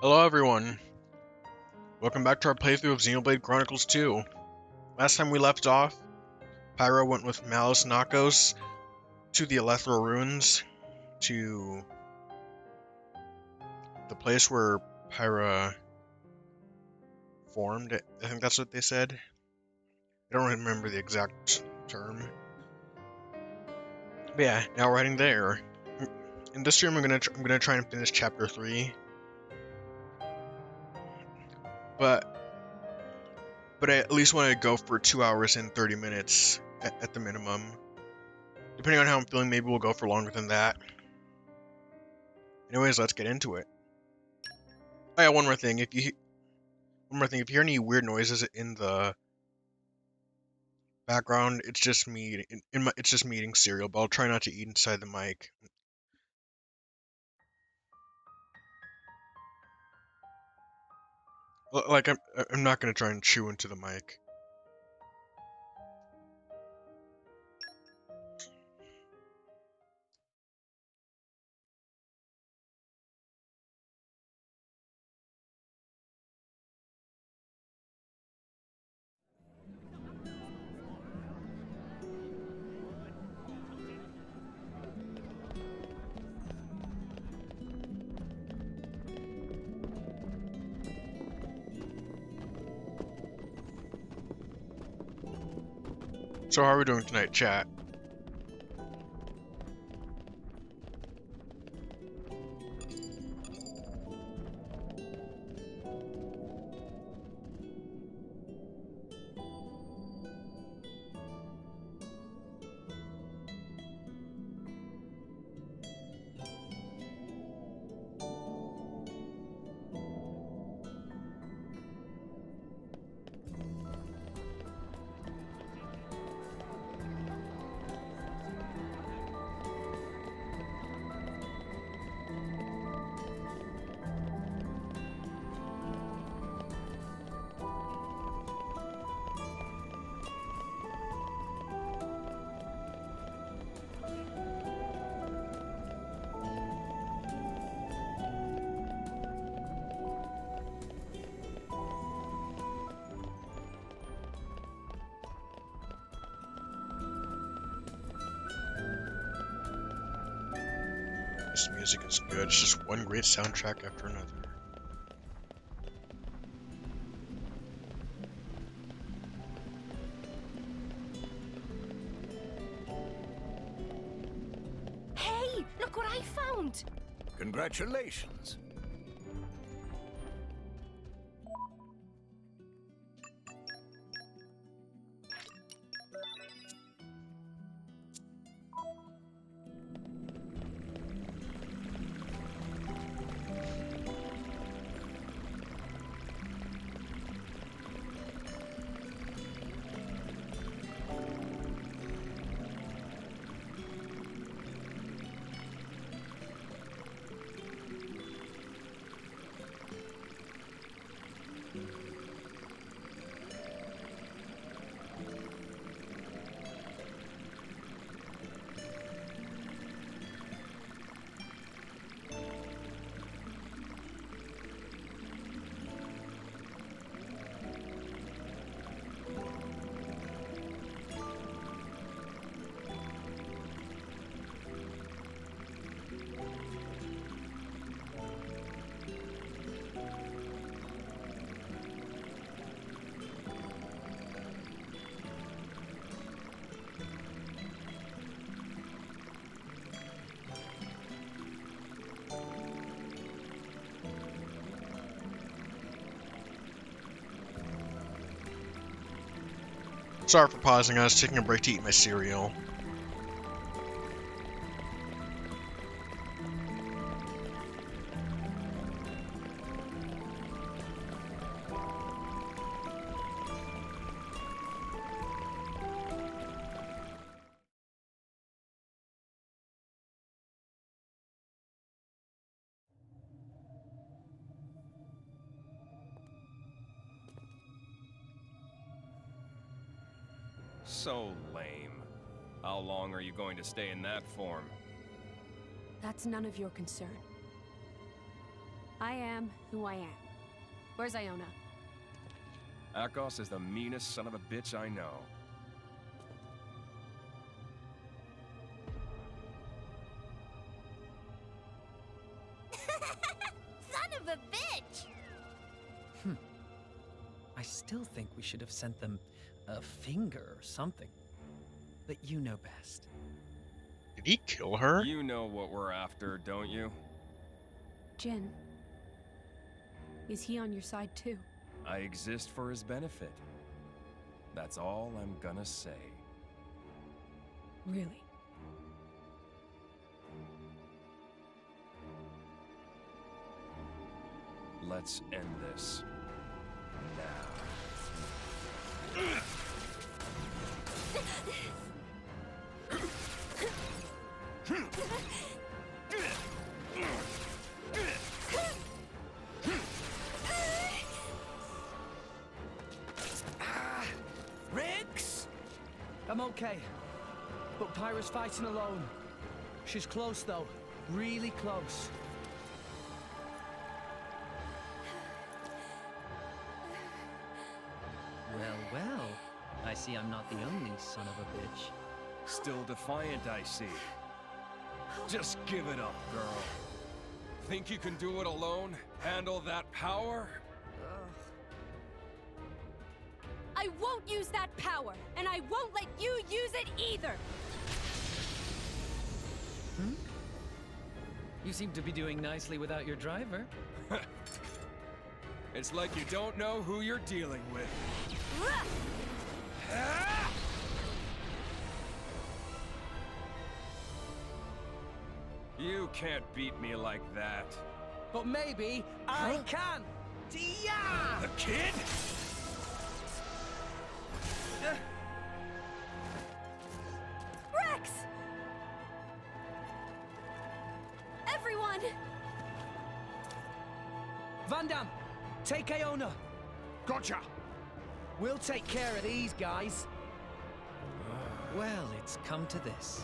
Hello everyone. Welcome back to our playthrough of Xenoblade Chronicles 2. Last time we left off, Pyra went with Malos and Akhos to the Elethra Ruins to the place where Pyra formed. I think that's what they said. I don't remember the exact term. But yeah, now we're heading there. In this stream, I'm gonna I'm gonna try and finish chapter three. But but I at least want to go for two hours and thirty minutes at, at the minimum. Depending on how I'm feeling, maybe we'll go for longer than that. Anyways, let's get into it. Oh yeah, one more thing. If you one more thing, if you hear any weird noises in the background, it's just me eating, in my, it's just me eating cereal, but I'll try not to eat inside the mic. Like I'm uh, I'm not gonna try and chew into the mic. So how are we doing tonight, chat? Great soundtrack after another. Hey, look what I found! Congratulations. Sorry for pausing. I was taking a break to eat my cereal. To stay in that form? That's none of your concern. I am who I am. Where's Iona? Akhos is the meanest son of a bitch I know. Son of a bitch! Hmm. I still think we should have sent them a finger or something. But you know best. Did he kill her? You know what we're after, don't you? Jin. Is he on your side too? I exist for his benefit. That's all I'm gonna say. Really? Let's end this. Now. Okay. But Pyra's fighting alone. She's close though. Really close. Well, well. I see I'm not the only son of a bitch. Still defiant, I see. Just give it up, girl. Think you can do it alone? Handle that power? I won't use that power, and I won't let you use it either! Hmm? You seem to be doing nicely without your driver. It's like you don't know who you're dealing with. You can't beat me like that. But maybe I can! Yeah! The kid? Guys. Well, it's come to this.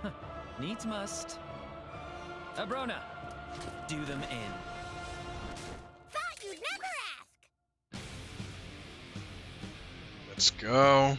Huh. Needs must. Abrona, do them in. Thought you'd never ask! Let's go.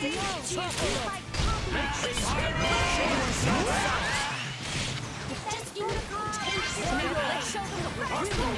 show them what we're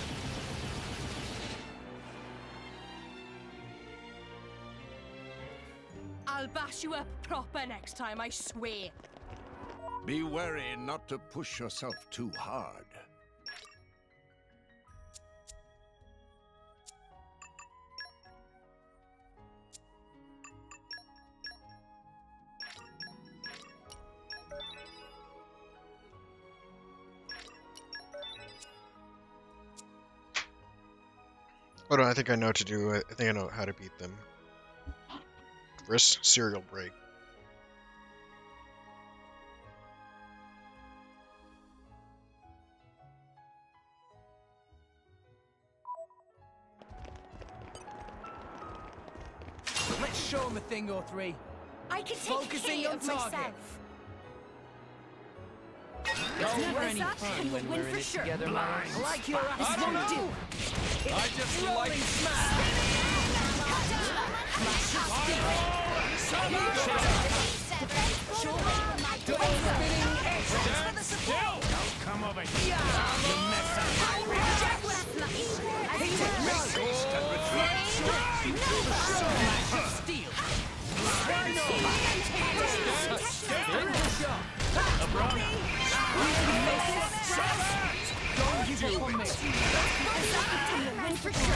I'll bash you up proper next time, I swear. Be wary not to push yourself too hard. Hold on, I think I know what to do. I think I know how to beat them. First, cereal break. Let's show him a thing or three. I can take Focusing care on of target. myself. It's never Never any that, fun when we'll we're in for it sure. together, Miles. Like your I ass don't won't do. I just Rolling like smash. Don't give up on me. Win for sure.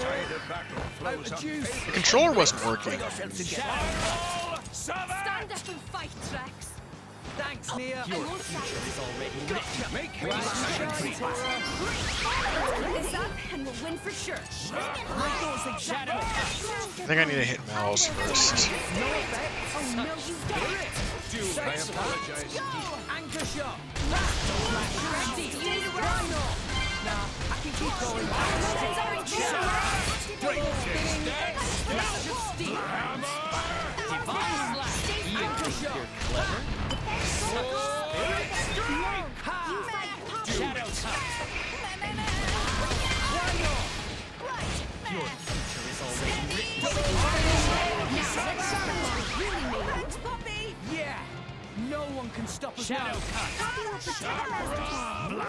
The controller wasn't working. yourself together. Spiral Savate! Stand up and fight, Rex. Thanks, Nia. Your future is already written. Make Rise haste! and shine, Tora. Put this up, and we'll win for sure. My goal's exactly. I think I need to hit Mal's first. No effect. Oh, no, you don't. I apologize. Anchor shot. Flash. Steel. Why not? Nah, Your future is already written. No one can stop us Shadow now. cut. Poppi will protect us.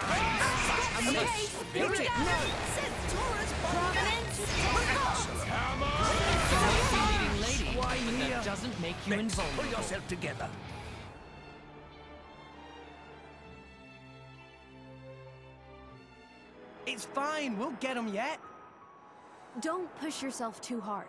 Amazing. Spirit. No. Says Taurus prominence. Leading lady, Why but that doesn't make you Pull invulnerable. yourself together. It's fine. We'll get him yet. Don't push yourself too hard.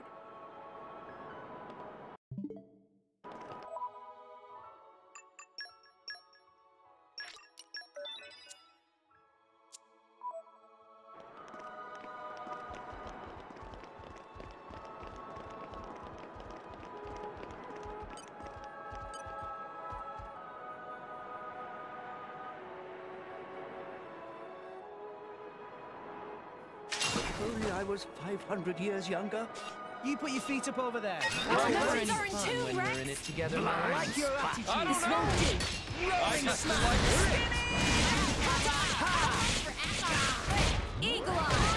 Only I was 500 years younger. You put your feet up over there. Our We're noses in are in fun two, when we're in it together. I Lions. like your attitude. I don't This know. won't do. I just like Eagle eye.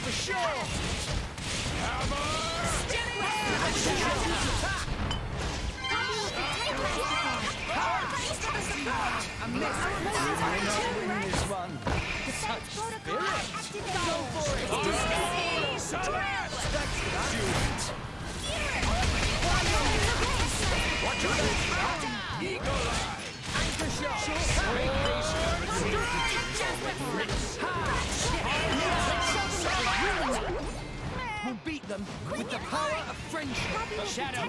For sure. I missed. We're not winning this one. We'll beat them with the power of friendship. Shadow.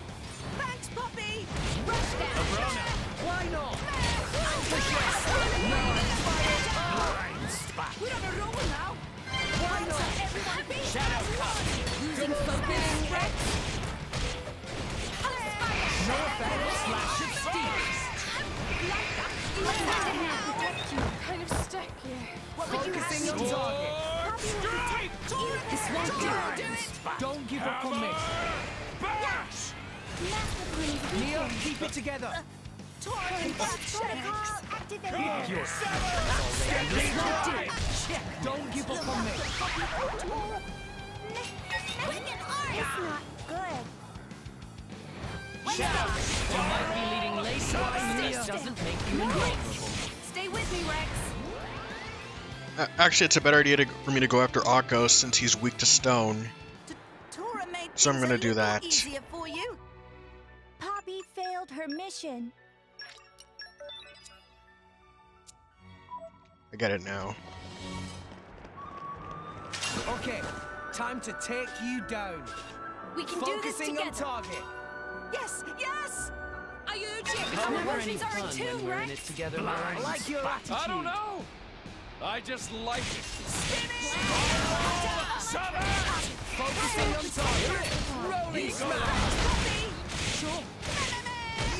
Why not? We're on a roll now. Why not? Shadow cut. losing focus. Rex. No effect. Slash of steel. protect you. Kind of stuck here. What would you have on target. This won't do. Don't give up on me. Bash! Neo, keep it together. Protocol activated. Your This won't do. Don't give up on me. It's not good. Shadow. You might be leading lace but this doesn't make you invulnerable. Stay with me, Rex. Actually, it's a better idea to, for me to go after Akhos since he's weak to stone. So I'm gonna a do little that. Easier for you. Poppi failed her mission. I got it now. Okay, time to take you down. We can do this Focusing on target. Yes, yes. I Are you legit? How Our we're emotions are in tune, when we're in it together. I Lions. like your attitude. I don't know. I just like it. Focusing on target. Rolling smash. Sure.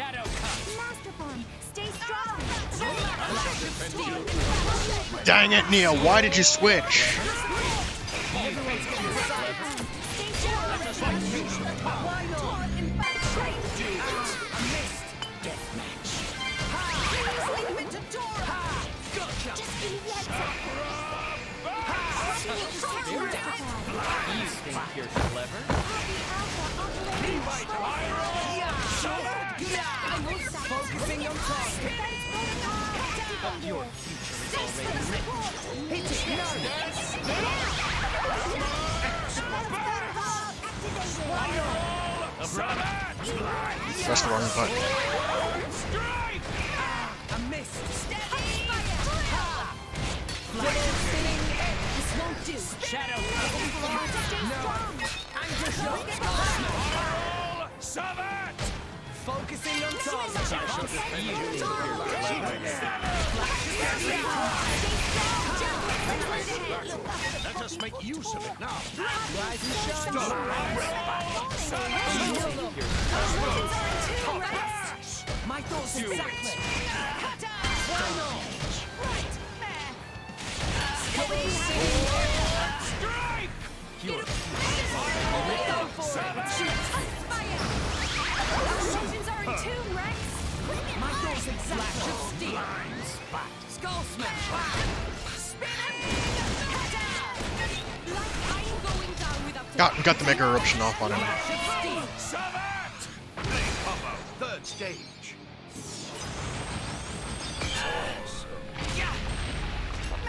Shadow cut. Masterpon, stay strong. Dang it, Neo, why did you switch? Press the wrong button. I missed. This won't do. Shadow Anchor shot. Summit! Focusing on target. You think you're clever? Let us make use of it now. Rise and shine. My thoughts exactly. Why not? You're Potions are in tune, Rex. My thoughts exact flash of steel. Skull smash. Got got the mega eruption off on him.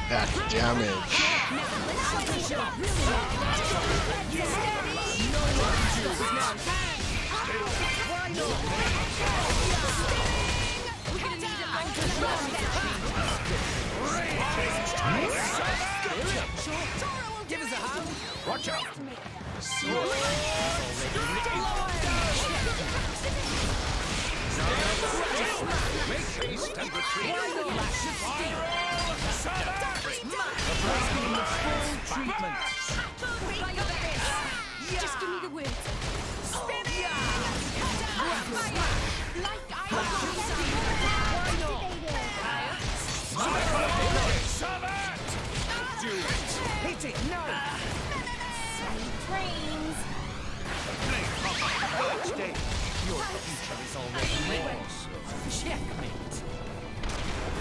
That damage. Give us a hand. Watch out! Make haste and retreat. Flash of steel. The treatment. Just give me the words. Third stage. your future is already. Checkmate.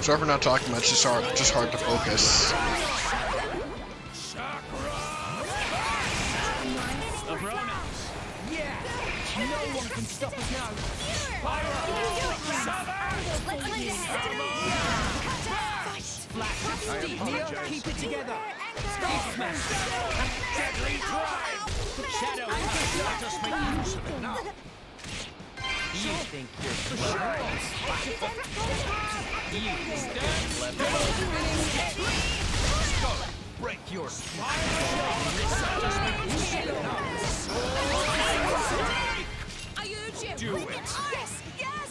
Sorry for not talking much. Just hard, just hard to focus. Keep it together. Deadly drive! Shadow. Let us make use of it now. You think you're clever? You stand clever. Break your I urge you. Do it. Yes, yes.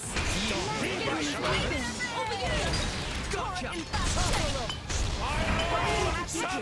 Gotcha. Stay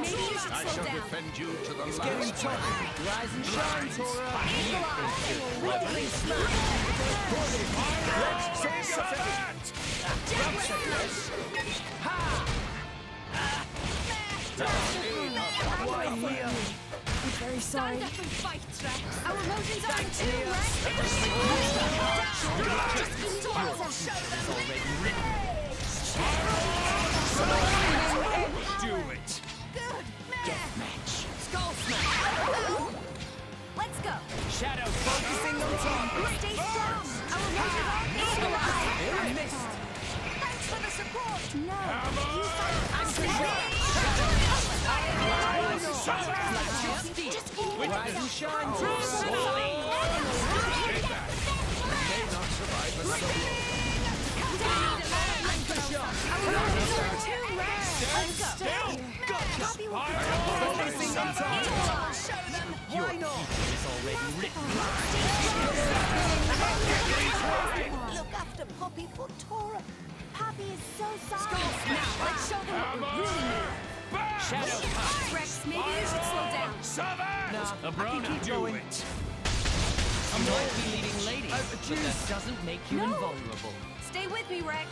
I shall down. defend you to the It's last. getting tough. Rise and shine, Tora. Why here? I'm very sorry. Stand up and fight, Rex. Our emotions are in tune, Rex. Just one. Show them. Do it. Good. Deathmatch. Skull smash. Let's go. Shadow. Focusing on top. Stay strong. Our emotions are in I missed. Thanks for the support. No. You Flash of steel. Rise and shine, Tora. Anchor shot. Focusing on top. Why not? Is already written. Look after Poppi for Tora. Poppi is so sorry. Now, let's show them what we're really made Shadow punch. Rex, maybe you should slow down. Nah, I can Abrona. keep Do going. it. You might be leading ladies, Uh, but juice. that doesn't make you No. invulnerable. Stay with me, Rex.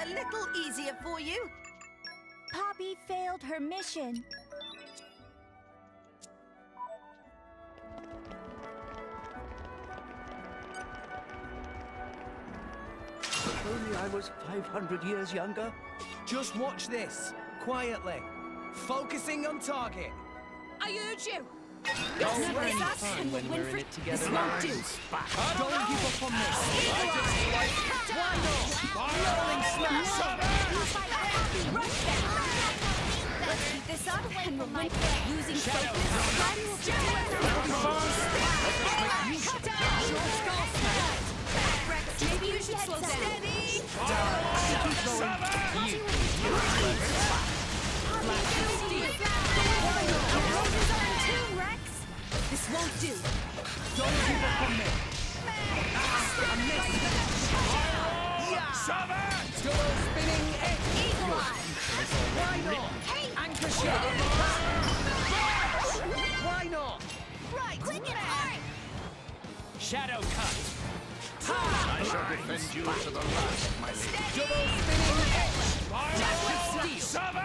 A little easier for you. Poppi failed her mission. If only I was 500 years younger. Just watch this, quietly. Focusing on target. I urge you. Don't Yes, worry, us fun when we'll we're in it together. This won't do. Don't give up on this. Not? Rolling smash. Stop away from my losing focus. Maybe you should slow down. This won't do. Don't give up on me. Ah, I missed. Double spinning. Eagle Eye. Why not? Anchor shot. Why not? Right. Click it hard. Shadow cut. I shall defend you to the last, my lady. Double spinning edge. Show them.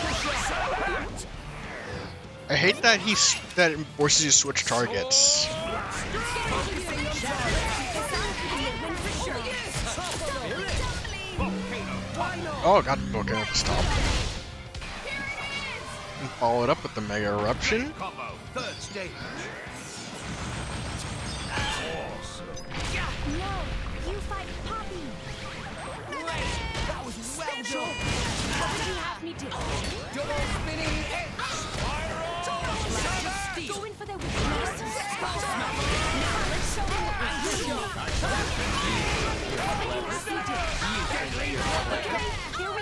I hate that he that forces you to switch targets. Oh, got the stop. And follow it up with the Mega Eruption. That was well done. Steel. Go in for their weakness. Now let's show them what we do. What did you have me do? Okay, here we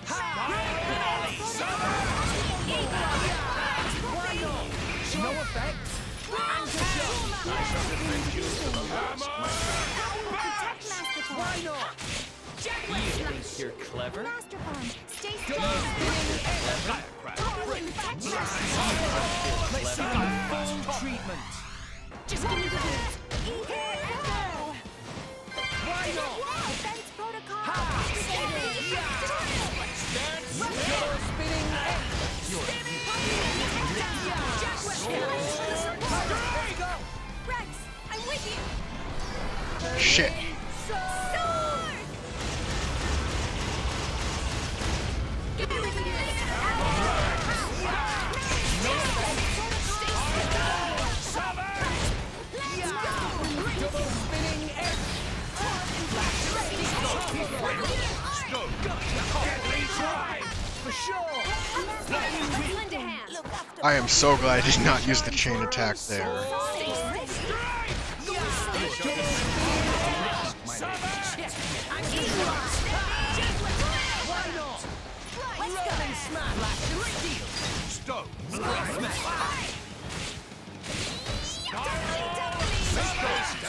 shot. Why not? You think you're clever? Masterpon, stay Double still. spinning edge. Total infection. Let's see my full treatment. Just give me the. Why not? Defense protocol. After I am so glad I did not use the chain attack there.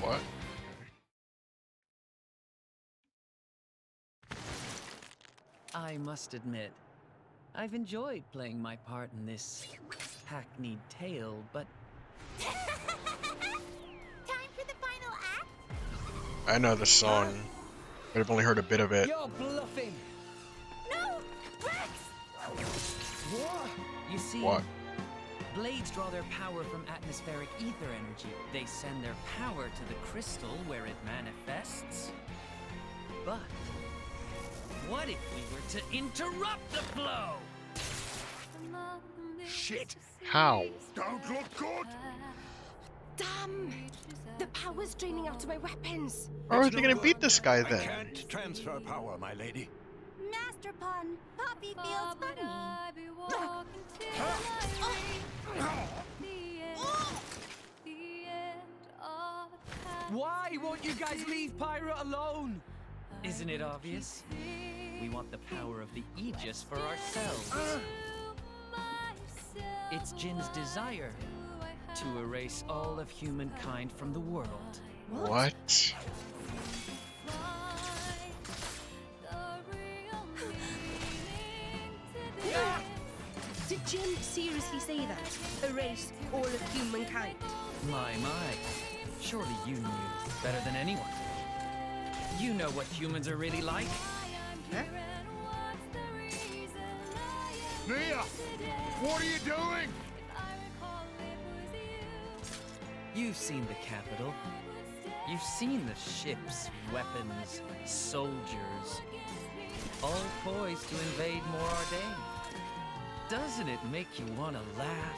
What? I must admit, I've enjoyed playing my part in this hackneyed tale, but Time for the final act? I know the song, but I've only heard a bit of it. You're bluffing. No! Rex! What? You see, What? Blades draw their power from atmospheric ether energy. They send their power to the crystal where it manifests. But what if we were to interrupt the flow? Shit! How? Don't look good! Damn! The power's draining out of my weapons. How are It's they gonna beat this guy then? I then? can't transfer power, my lady. Master Pun, Poppi feels funny. Why won't you guys leave Pyra alone? Isn't it obvious? We want the power of the Aegis for ourselves. It's Jin's desire to erase all of humankind from the world. What? Did Jin seriously say that? Erase all of humankind? My, my. Surely you knew better than anyone. You know what humans are really like. Nia! What are you doing? You've seen the capital. You've seen the ships, weapons, soldiers, all poised to invade more Mor Ardain. Doesn't it make you want to laugh?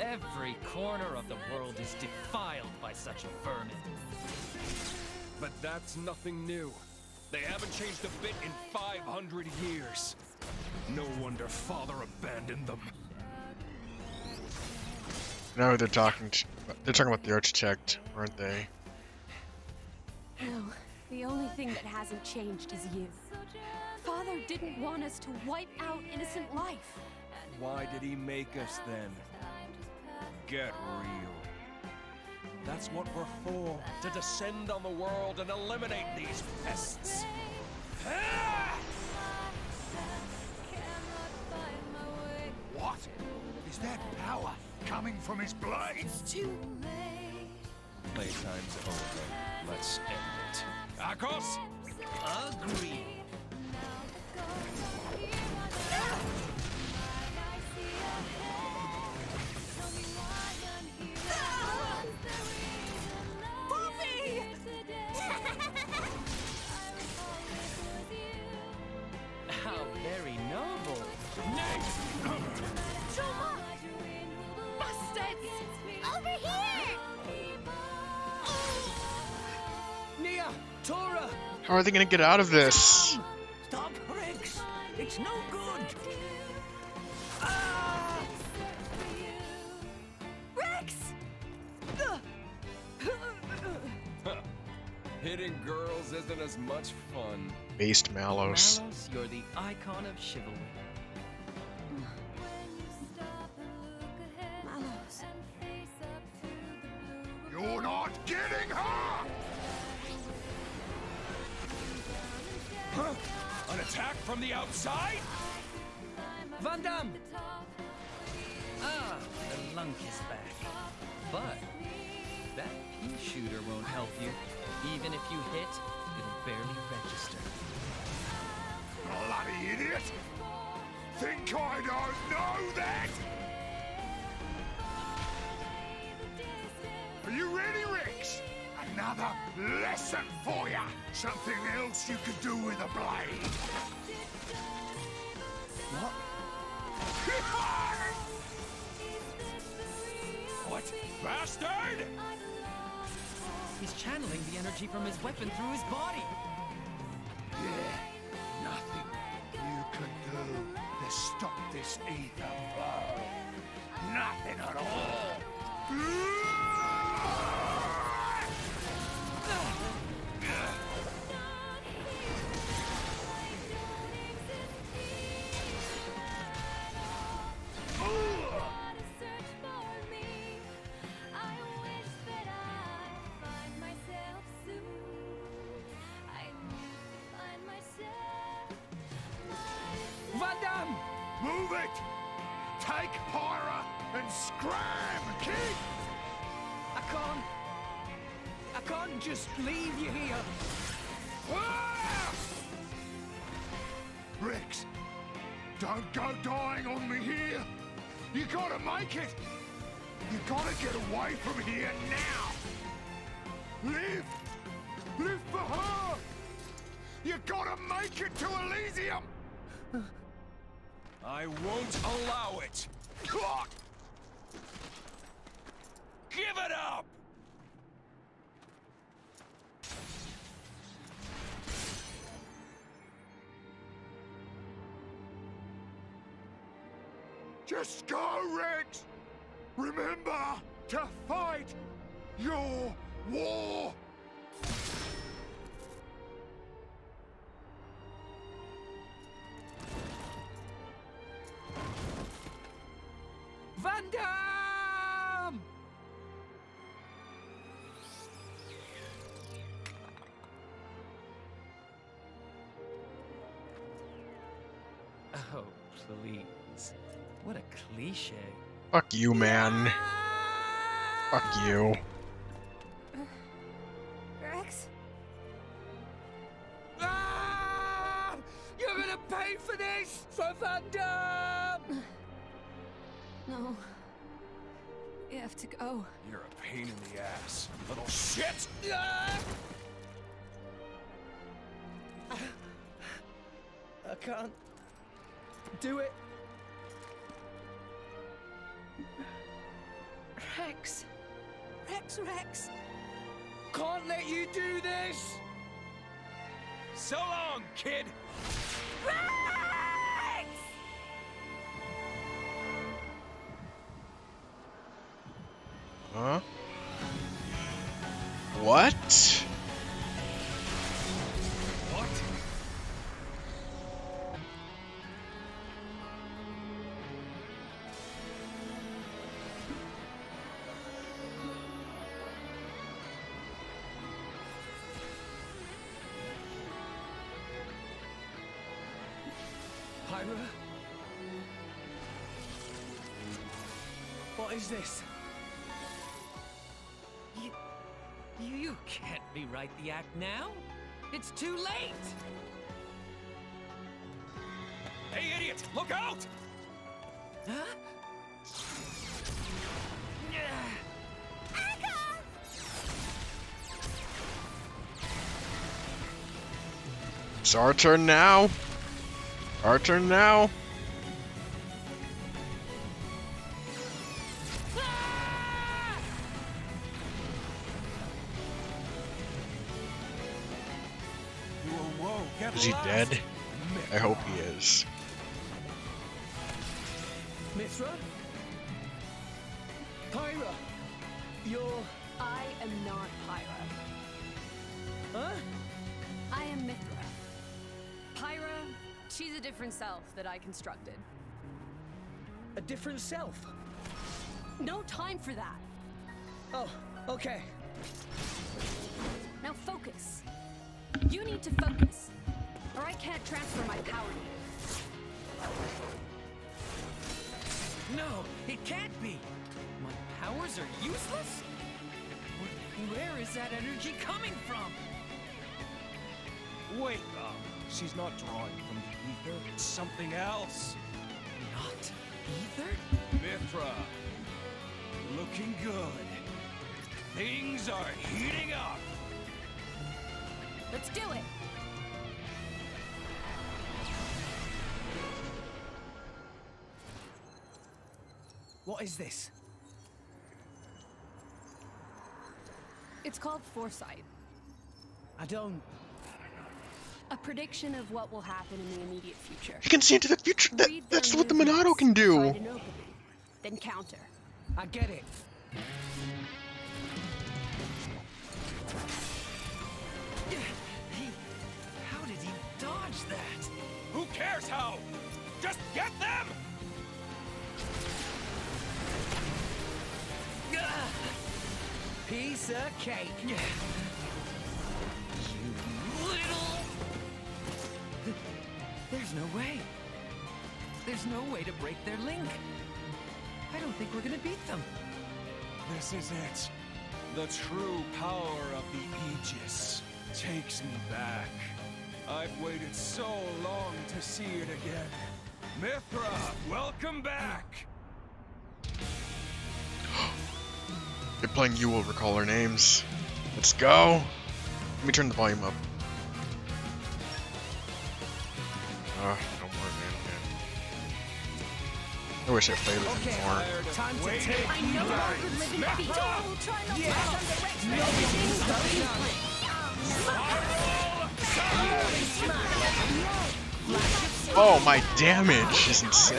Every corner of the world is defiled by such vermin. But that's nothing new. They haven't changed a bit in 500 years. No wonder Father abandoned them. No, they're talking. To, they're talking about the architect, aren't they? No, the only thing that hasn't changed is you. Father didn't want us to wipe out innocent life. Why did he make us then? Get real. That's what we're for, to descend on the world and eliminate these pests. What? Is that power coming from his blades? Too Playtime's over. Let's end it. Akhos! Agreed. Poppi! How very noble. Joma! Bastards! Over here! Nia! Tora! How are they gonna get out of this? Stop, Rex! It's no good! Ah! Rex! Hitting girls isn't as much fun. Based Malos. Malos, you're the icon of chivalry. Malos. You're not getting her! Attack from the outside? Vandham! Ah, the lunk is back. But that pea shooter won't help you. Even if you hit, it'll barely register. Bloody idiot! Think I don't know that? Are you ready? Another lesson for you. Something else you could do with a blade! What? What? Bastard! He's channeling the energy from his weapon through his body. Yeah, nothing you can do to stop this ether flow. Nothing at all. And scram, kid! I can't. can't just leave you here. Ah! Rex, don't go dying on me here. You gotta make it. You gotta get away from here now. Live. Live for her. You gotta make it to Elysium. I won't allow it! Give What a cliche. Fuck you, man. Fuck you. Is this? You, you can't rewrite the act now. It's too late. Hey, idiot! Look out! Huh? It's our turn now. Our turn now. Is. Mythra? Pyra? You're... I am not Pyra. Huh? I am Mythra. Pyra, she's a different self that I constructed. A different self? No time for that. Oh, okay. Now focus. You need to focus, or I can't transfer my power to you. No, it can't be. My powers are useless? Where is that energy coming from? Wake up! Um, she's not drawing from the ether, it's something else. Not ether? Mythra, looking good. Things are heating up. Let's do it. What is this? It's called foresight. I don't... A prediction of what will happen in the immediate future. He can see into the future. That, that's what the movements, Monado can do. opening, then counter. I get it. He, how did he dodge that? Who cares how? Just get them! Piece of cake. You little... There's no way. There's no way to break their link. I don't think we're gonna beat them. This is it. The true power of the Aegis takes me back. I've waited so long to see it again. Mythra, welcome back! You're playing You Will Recall Our Names. Let's go! Let me turn the volume up. Ah, no more, man. man. I wish I played with him more. Time to take I no longer live in fear. Try not to Yeah. underestimate Oh, my damage is insane.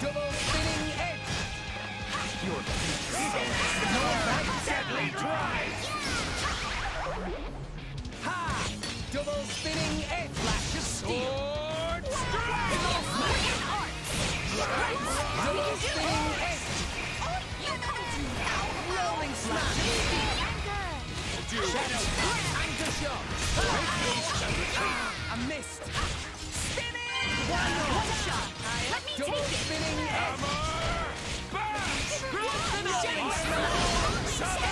Double spinning edge. You're no deadly drive. Ha! Double spinning edge. Flash of steel. Double spinning edge. Rolling smash. Shadow. Anchor shot. I missed. One shot. Let me Double take it. spinning edge. Just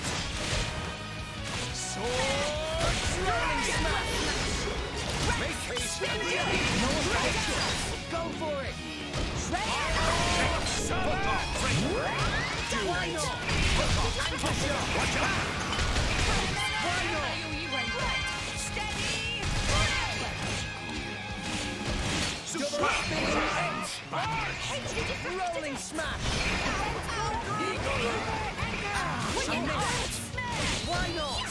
Go for it. Rolling smash! Why not?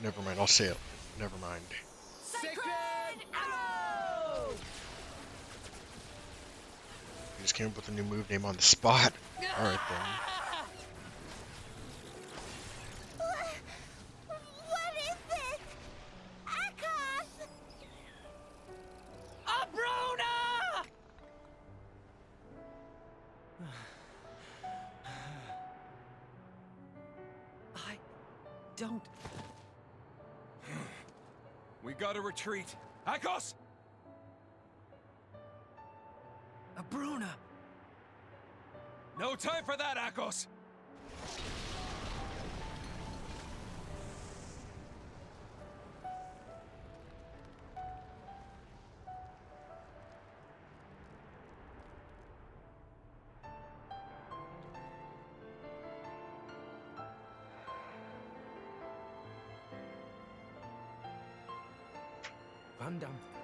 Never mind, I'll say it. Never mind. Sacred arrow! He just came up with a new move name on the spot. Alright then. What is this? Akhos! Obrona! I don't. We gotta retreat. Akhos! Obrona! No time for that, Akhos! Van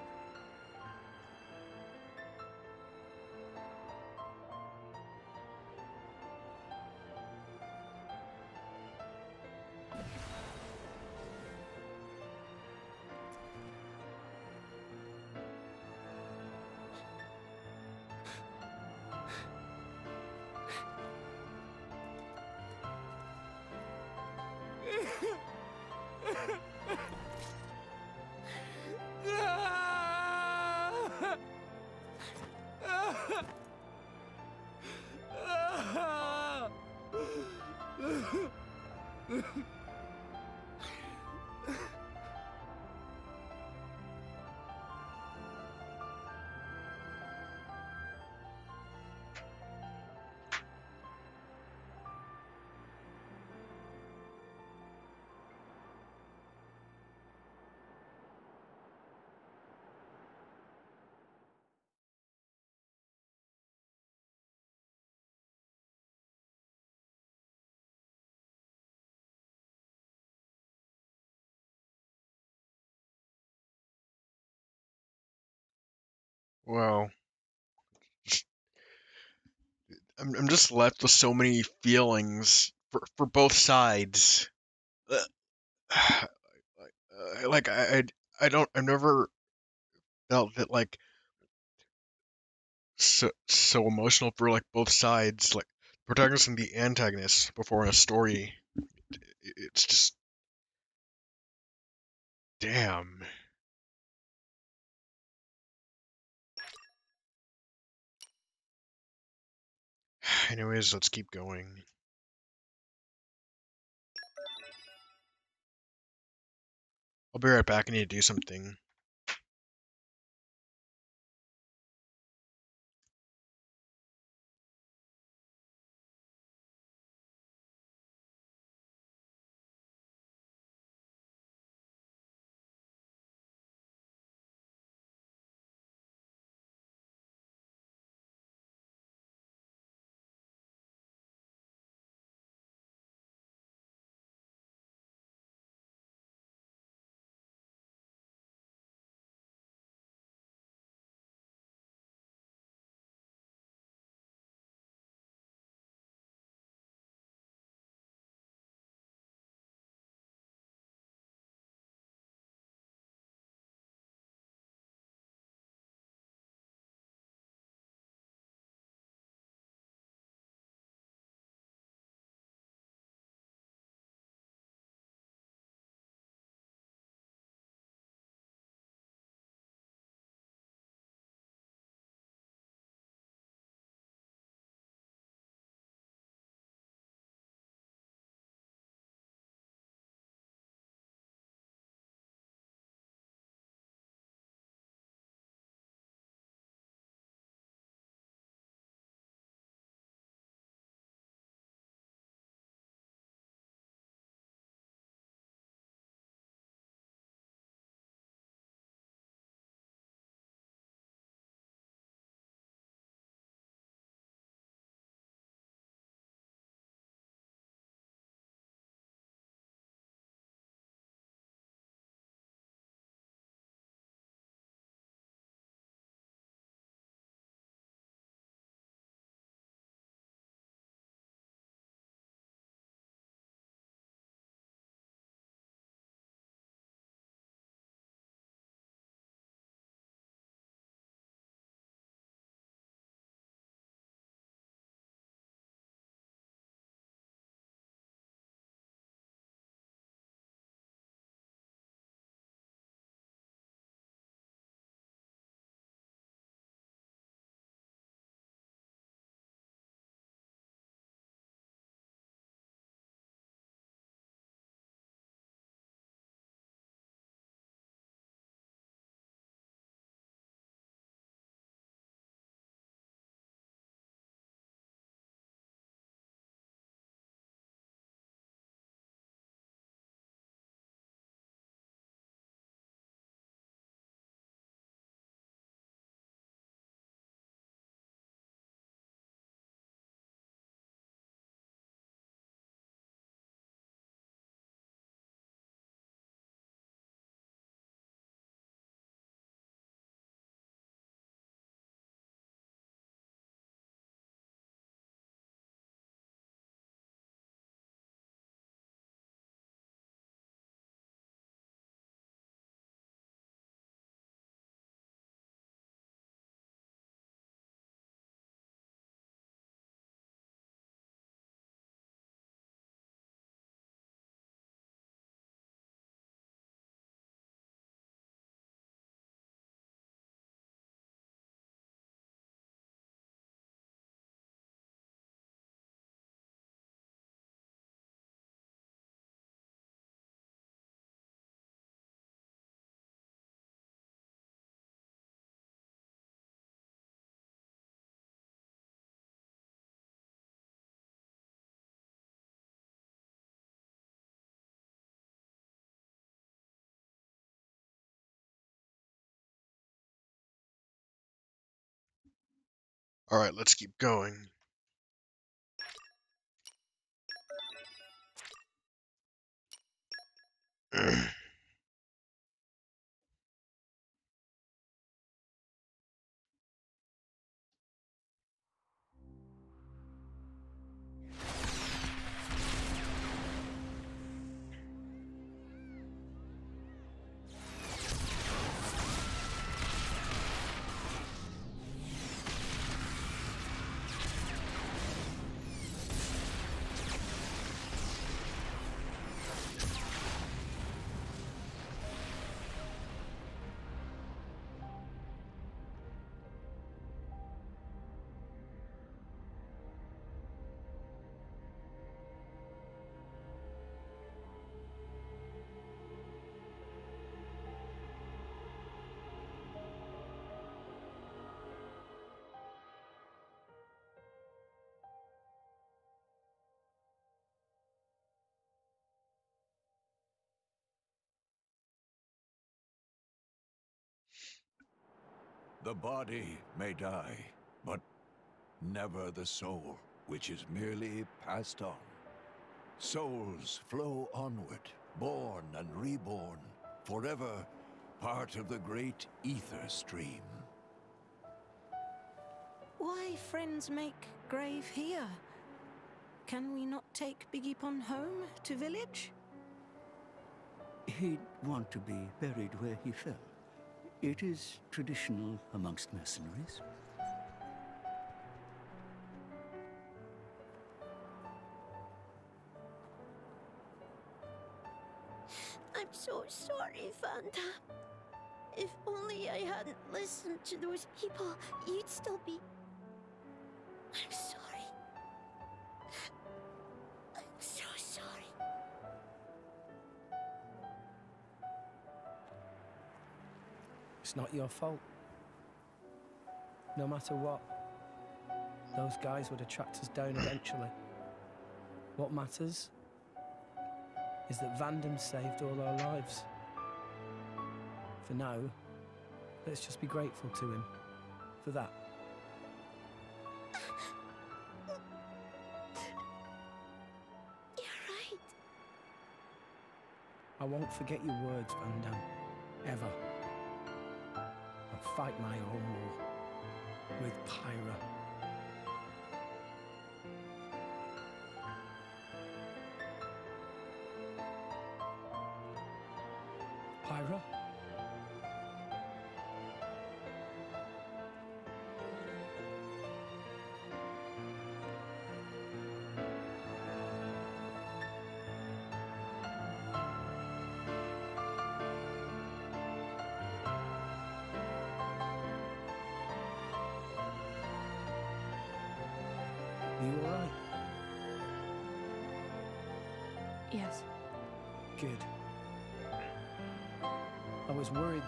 Damme. Wow. I'm, I'm just left with so many feelings for, for both sides. Uh, like I, I I don't I've never felt that like so so emotional for like both sides like protagonist and the antagonist before in a story It- it's just damn anyways let's keep going. I'll be right back. I need to do something Alright, let's keep going. The body may die, but never the soul, which is merely passed on. Souls flow onward, born and reborn, forever part of the great ether stream. Why friends make grave here? Can we not take Biggie Pon home to village? He'd want to be buried where he fell. It is traditional amongst mercenaries. I'm so sorry, Vandham. If only I hadn't listened to those people, you'd still be. It's not your fault. No matter what, those guys would have tracked us down eventually. What matters is that Vandham saved all our lives. For now, let's just be grateful to him for that. You're right. I won't forget your words, Vandham. Ever. Fight my own war with. Pyra?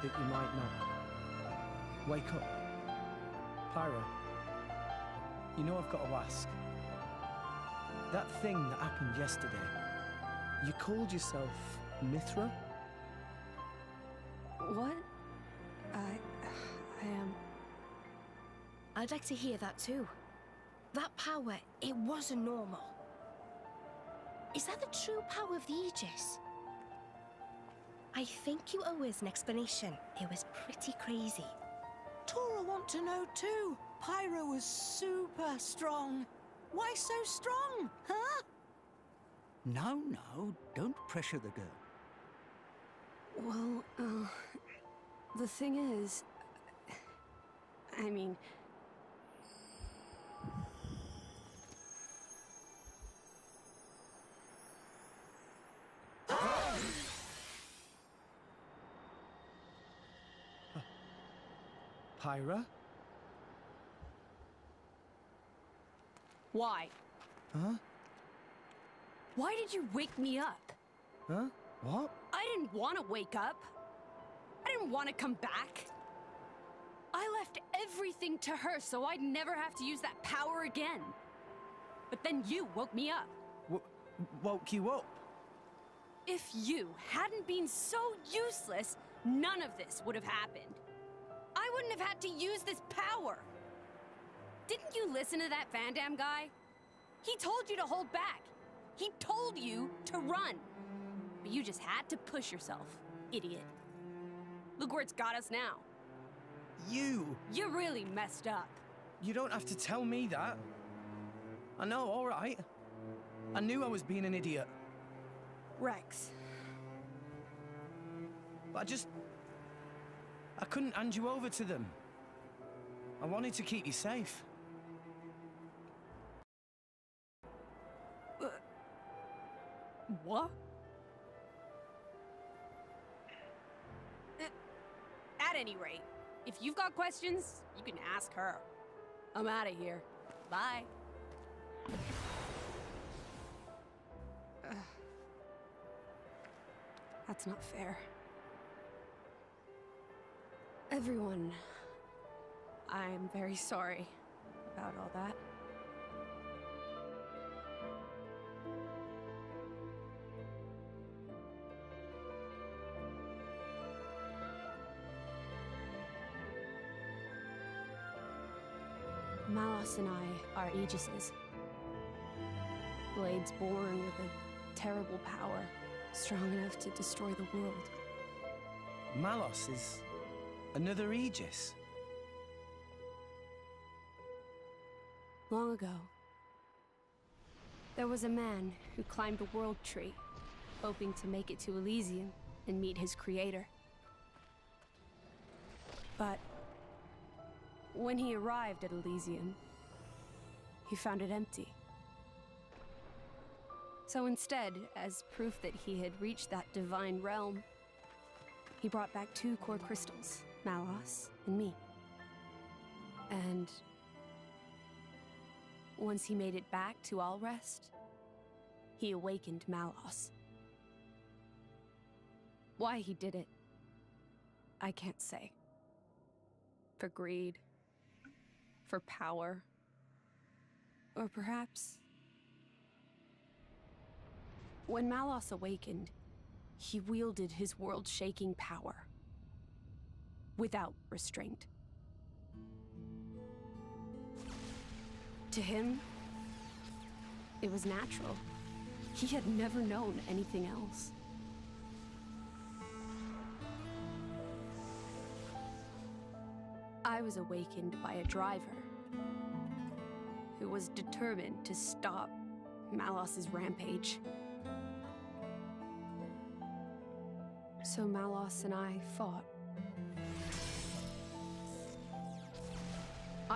That you might not. Wake up. Pyra. You know I've got to ask. That thing that happened yesterday, you called yourself Mythra? What? I. I am. I'd like to hear that too. That power, it wasn't normal. Is that the true power of the Aegis? I think you owe us an explanation. It was pretty crazy. Tora want to know too. Pyra was super strong. Why so strong, huh? No, no, don't pressure the girl. Well, uh, the thing is, I mean, Pyra? why? Huh? Why did you wake me up? Huh? What? I didn't want to wake up. I didn't want to come back. I left everything to her so I'd never have to use that power again. But then you woke me up. W- woke you up? If you hadn't been so useless, none of this would have happened. I wouldn't have had to use this power. Didn't you listen to that Vandham guy? He told you to hold back. He told you to run. But you just had to push yourself, idiot. Look where it's got us now. You! You really messed up. You don't have to tell me that. I know, all right. I knew I was being an idiot. Rex. But I just. I couldn't hand you over to them. I wanted to keep you safe. What? Uh, At any rate, if you've got questions, you can ask her. I'm out of here. Bye. Ugh. That's not fair. Everyone, I'm very sorry about all that. Malos and I are Aegises. Blades born with a terrible power, strong enough to destroy the world. Malos is another Aegis. Long ago, there was a man who climbed the World Tree, hoping to make it to Elysium and meet his creator. But when he arrived at Elysium, he found it empty. So instead, as proof that he had reached that divine realm, he brought back two core crystals, Malos and me. And once he made it back to Alrest, he awakened Malos. Why he did it, I can't say. For greed, for power, or perhaps. When Malos awakened, he wielded his world shaking power without restraint. To him, it was natural. He had never known anything else. I was awakened by a driver who was determined to stop Malos's rampage. So Malos and I fought.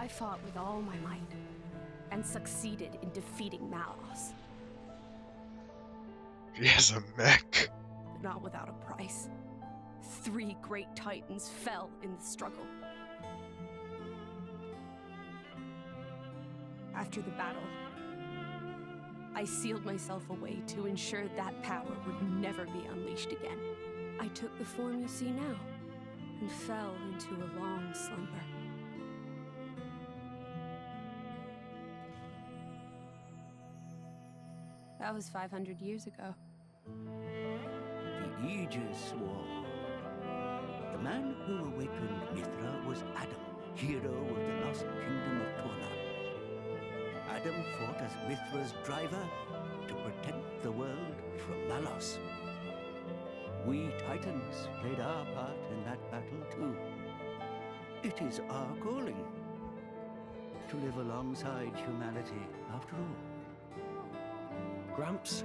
I fought with all my might and succeeded in defeating Malos, He has a mech. but not without a price. Three great titans fell in the struggle. After the battle, I sealed myself away to ensure that power would never be unleashed again. I took the form you see now and fell into a long slumber. That was 500 years ago. The Aegis War. The man who awakened Mythra was Adam, hero of the lost kingdom of Torna. Adam fought as Mythra's driver to protect the world from Malos. We Titans played our part in that battle too. It is our calling to live alongside humanity after all. Gramps,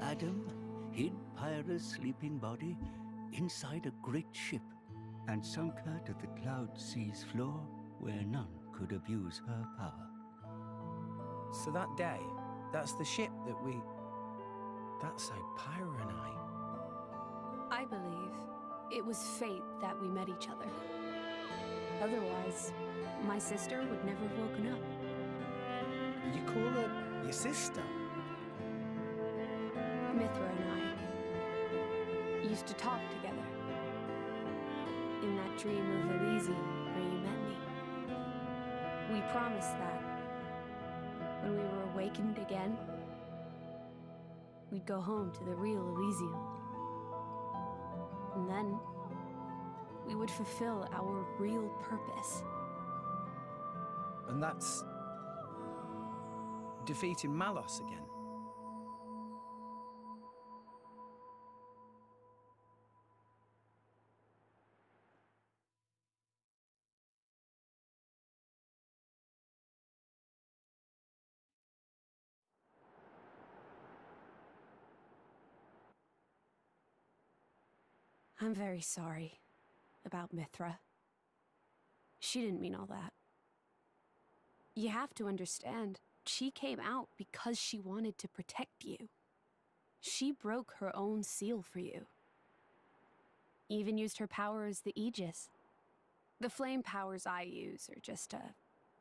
Adam hid Pyra's sleeping body inside a great ship and sunk her to the cloud sea's floor where none could abuse her power. so that day, that's the ship that we. That's how Pyra and I. I believe it was fate that we met each other. Otherwise, my sister would never have woken up. You call her your sister? Mythra and I used to talk together. In that dream of Elysium where you met me. We promised that when we were awakened again, we'd go home to the real Elysium. And then we would fulfill our real purpose. And that's. Defeating Malos again. I'm very sorry about Mythra. She didn't mean all that. You have to understand, she came out because she wanted to protect you. She broke her own seal for you. Even used her power as the Aegis. The flame powers I use are just a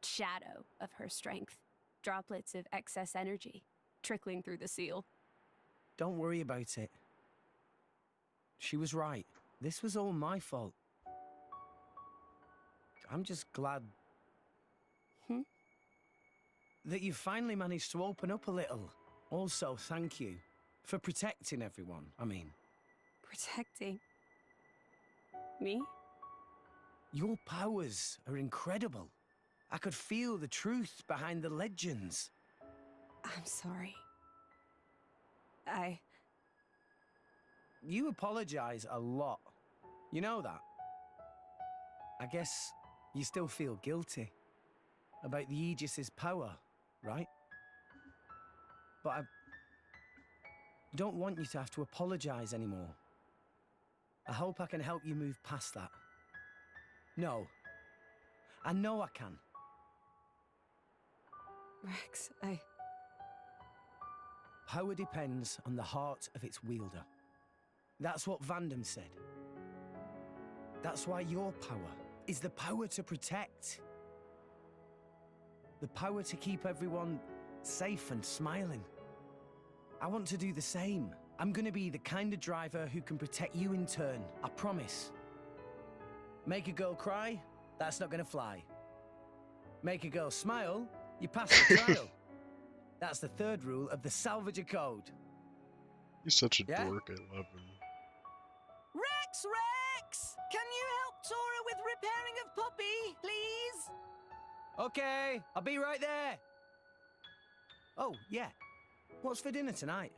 shadow of her strength. Droplets of excess energy trickling through the seal. Don't worry about it. She was right. This was all my fault. I'm just glad. That you've finally managed to open up a little. Also, thank you for protecting everyone. I mean, Protecting. Me? your powers are incredible. I could feel the truth behind the legends. I'm sorry. I. You apologize a lot. You know that? I guess you still feel guilty about the Aegis's power, right? But I don't want you to have to apologize anymore. I hope I can help you move past that. No. I know I can. Rex, I. Power depends on the heart of its wielder. That's what Vandham said. That's why your power is the power to protect. The power to keep everyone safe and smiling. I want to do the same. I'm gonna be the kind of driver who can protect you in turn, I promise. Make a girl cry? That's not gonna fly. Make a girl smile? You pass the trial. That's the third rule of the Salvager Code. He's such a Yeah? dork. I love him. Rex, Rex! Can you help Tora with repairing of Poppi, please? Okay, I'll be right there. Oh, yeah. What's for dinner tonight?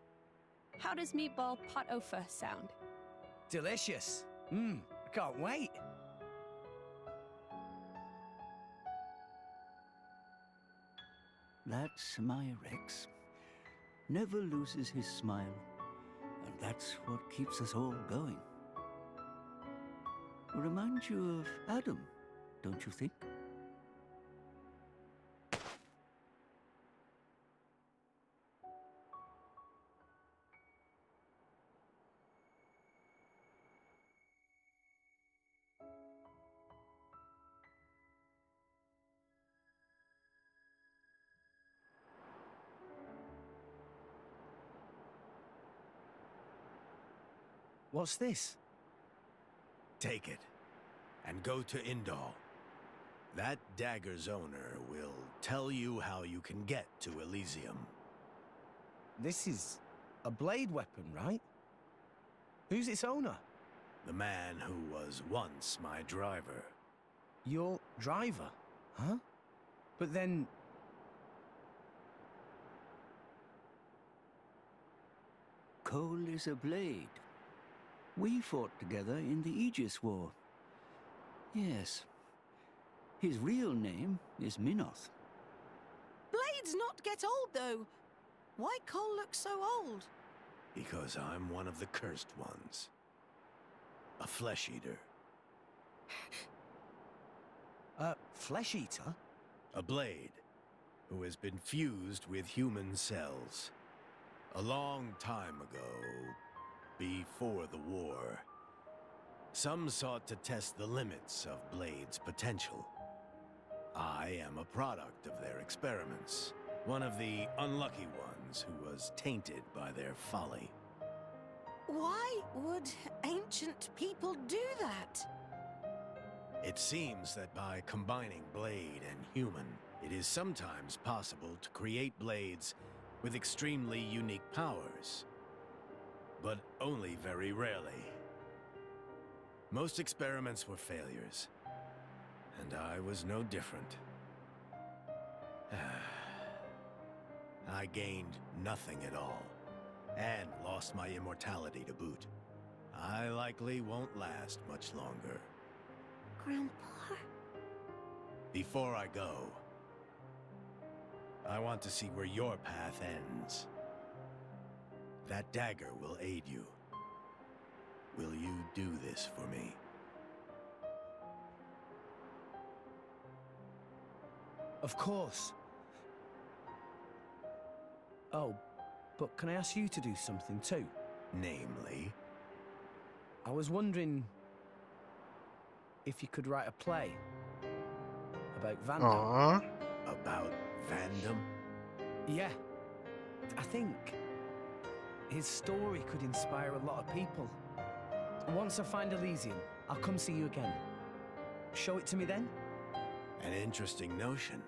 How does meatball pot au feu sound? Delicious. Mmm, I can't wait. That's my Rex. Never loses his smile. And that's what keeps us all going. Reminds you of Adam, don't you think? What's this? Take it and go to Indol. That dagger's owner will tell you how you can get to Elysium. This is a blade weapon, right? Who's its owner? The man who was once my driver. Your driver, huh? But then. Cole is a blade. We fought together in the Aegis War. Yes. His real name is Minoth. Blades not get old, though. Why Cole look so old? Because I'm one of the cursed ones. A flesh eater. A flesh eater? A blade who has been fused with human cells. A long time ago, before the war, some sought to test the limits of Blade's potential. I am a product of their experiments, one of the unlucky ones who was tainted by their folly. Why would ancient people do that? It seems that by combining blade and human, it is sometimes possible to create blades with extremely unique powers. But only very rarely. Most experiments were failures, and I was no different. I gained nothing at all, and lost my immortality to boot. I likely won't last much longer. Grandpa? Before I go, I want to see where your path ends. That dagger will aid you. Will you do this for me? Of course. Oh, but can I ask you to do something too? Namely? I was wondering if you could write a play about Vandham. Aww. About Vandham? Yeah. I think his story could inspire a lot of people. Once I find Elysium, I'll come see you again. Show it to me then? An interesting notion.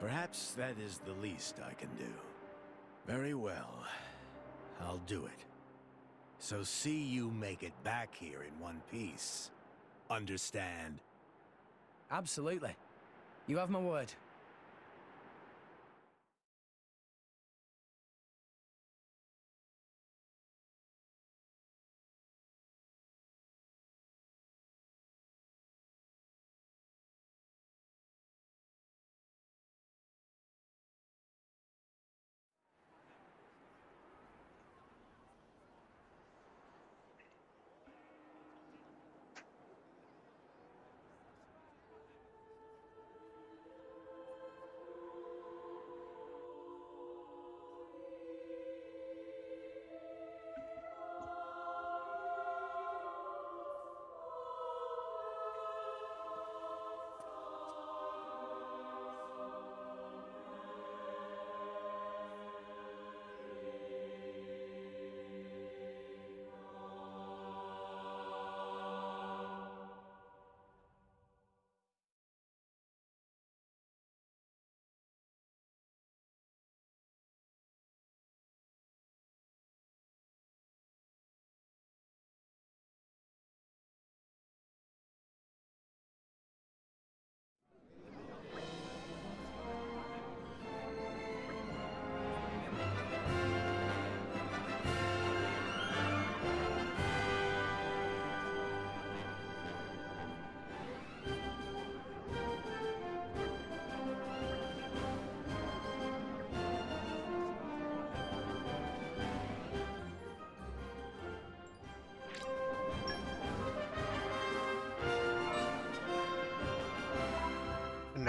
Perhaps that is the least I can do. Very well. I'll do it. So see you make it back here in one piece. Understand? Absolutely. You have my word.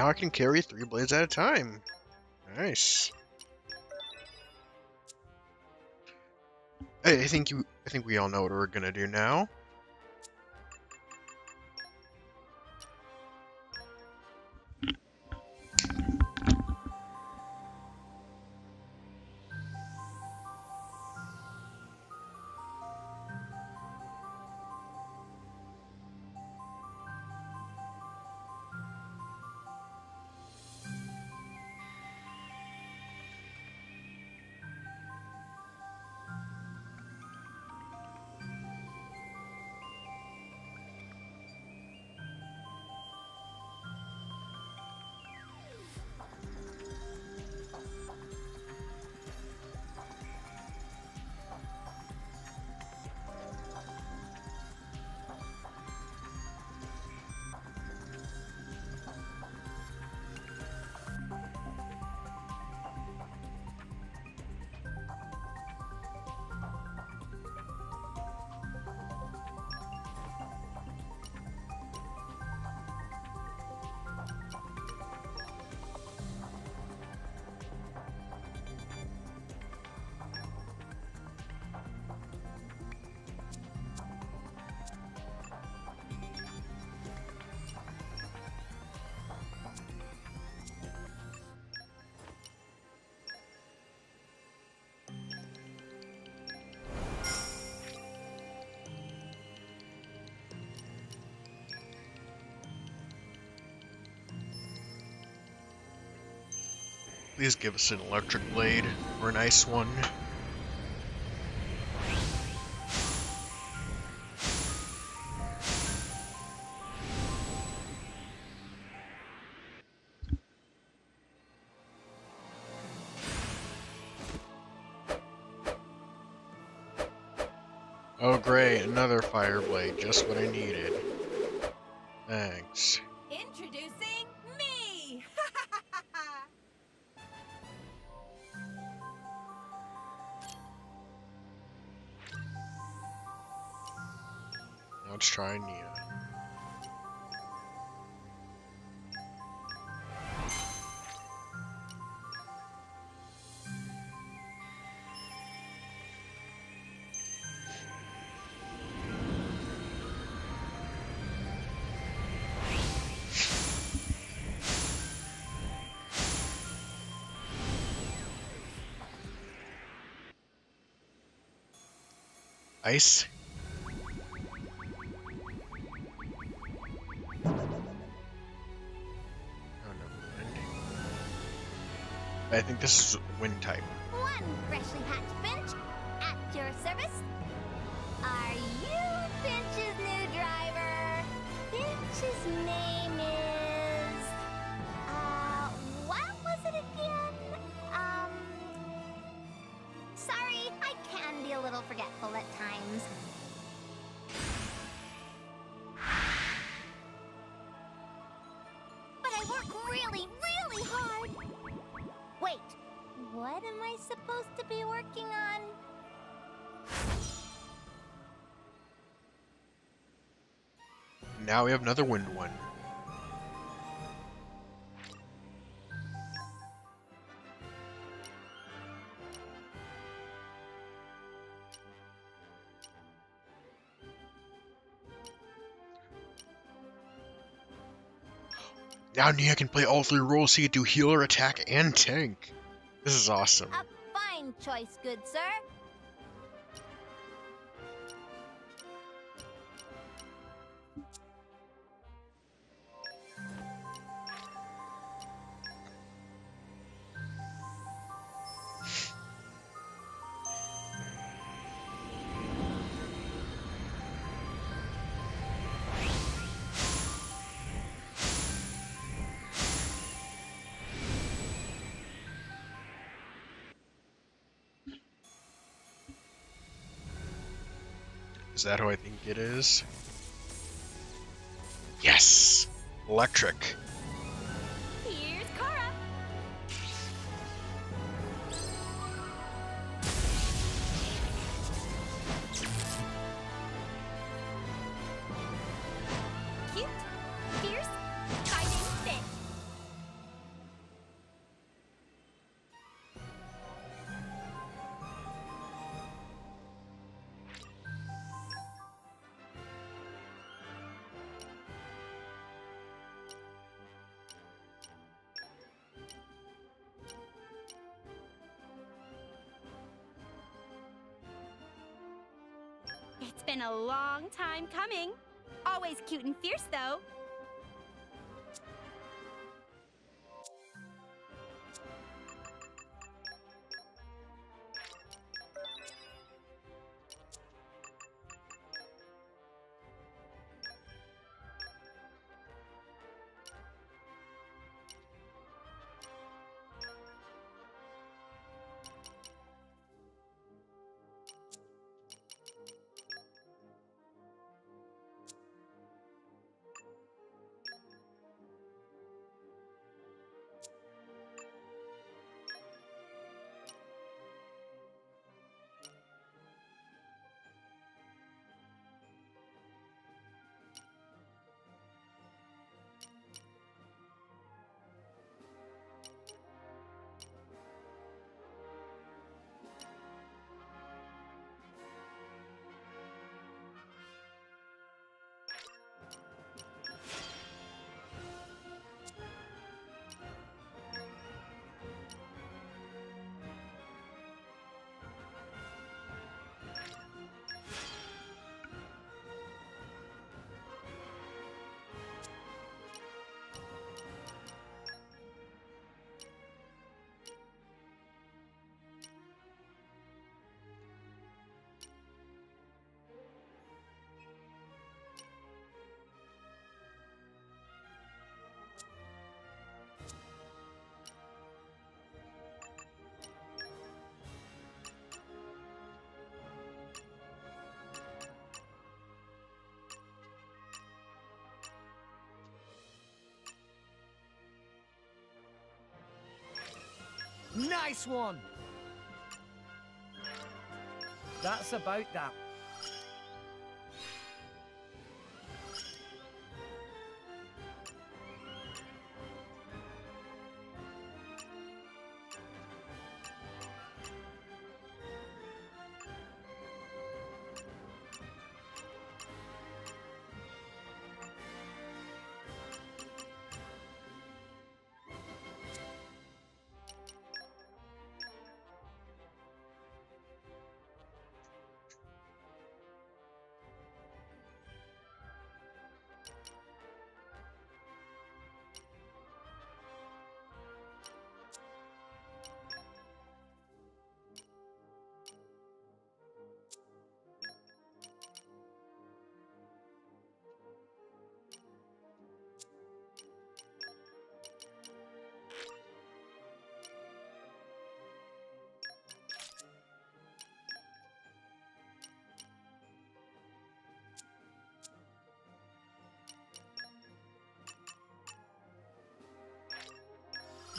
Now I can carry three blades at a time. Nice. I think you I think we all know what we're gonna do now. Please give us an electric blade, or a nice one. Oh great, another fire blade, just what I needed. Ice. I think this is wind type. One freshly hatched Finch at your service. Are you Finch's new driver? Finch's name really, really hard. Wait, what am I supposed to be working on? Now we have another wind one. Now Nia can play all three roles. She can do healer, attack, and tank. This is awesome. A fine choice, good sir. Is that who I think it is? Yes! Electric. Been a long time coming. Always cute and fierce, though. Nice one! That's about that.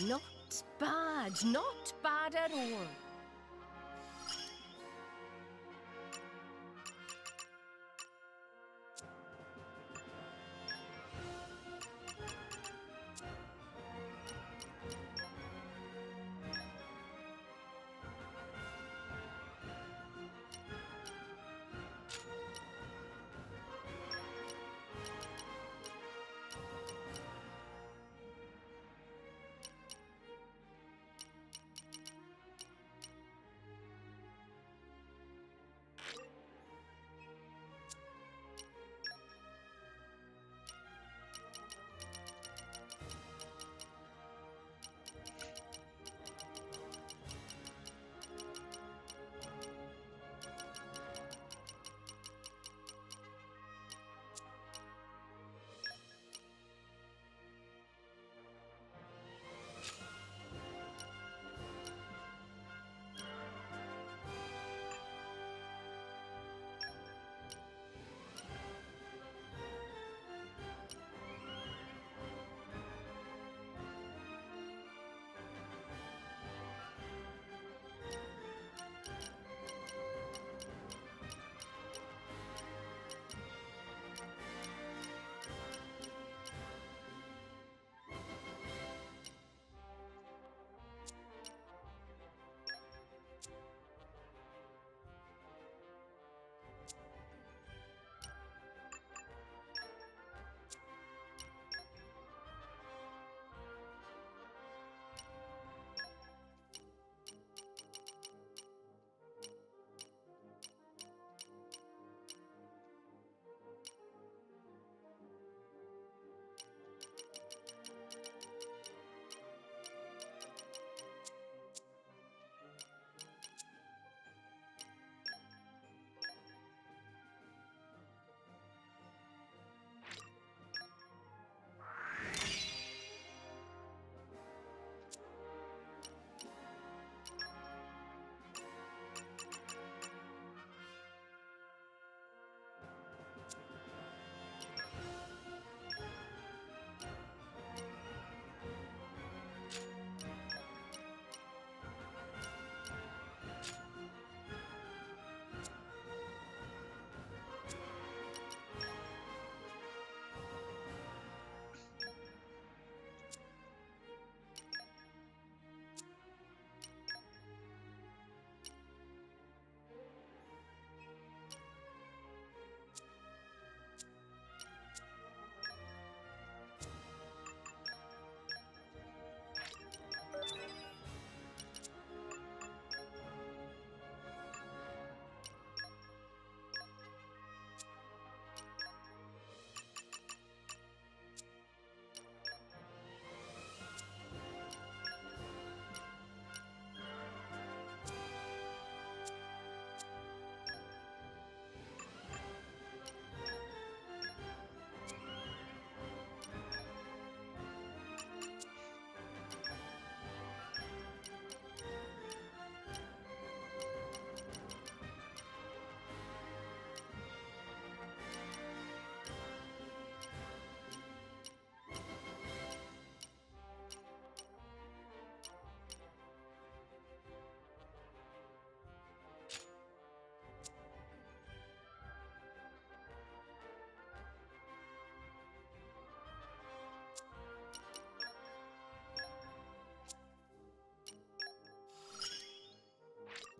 Not bad, not bad at all.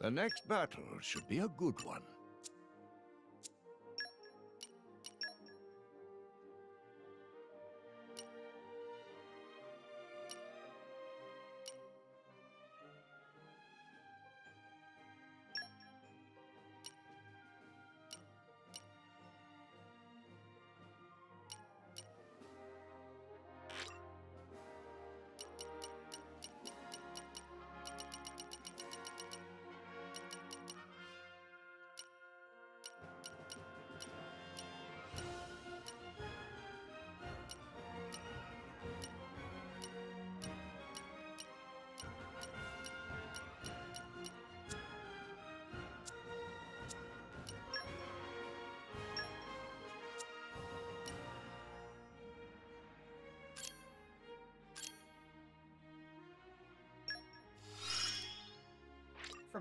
The next battle should be a good one.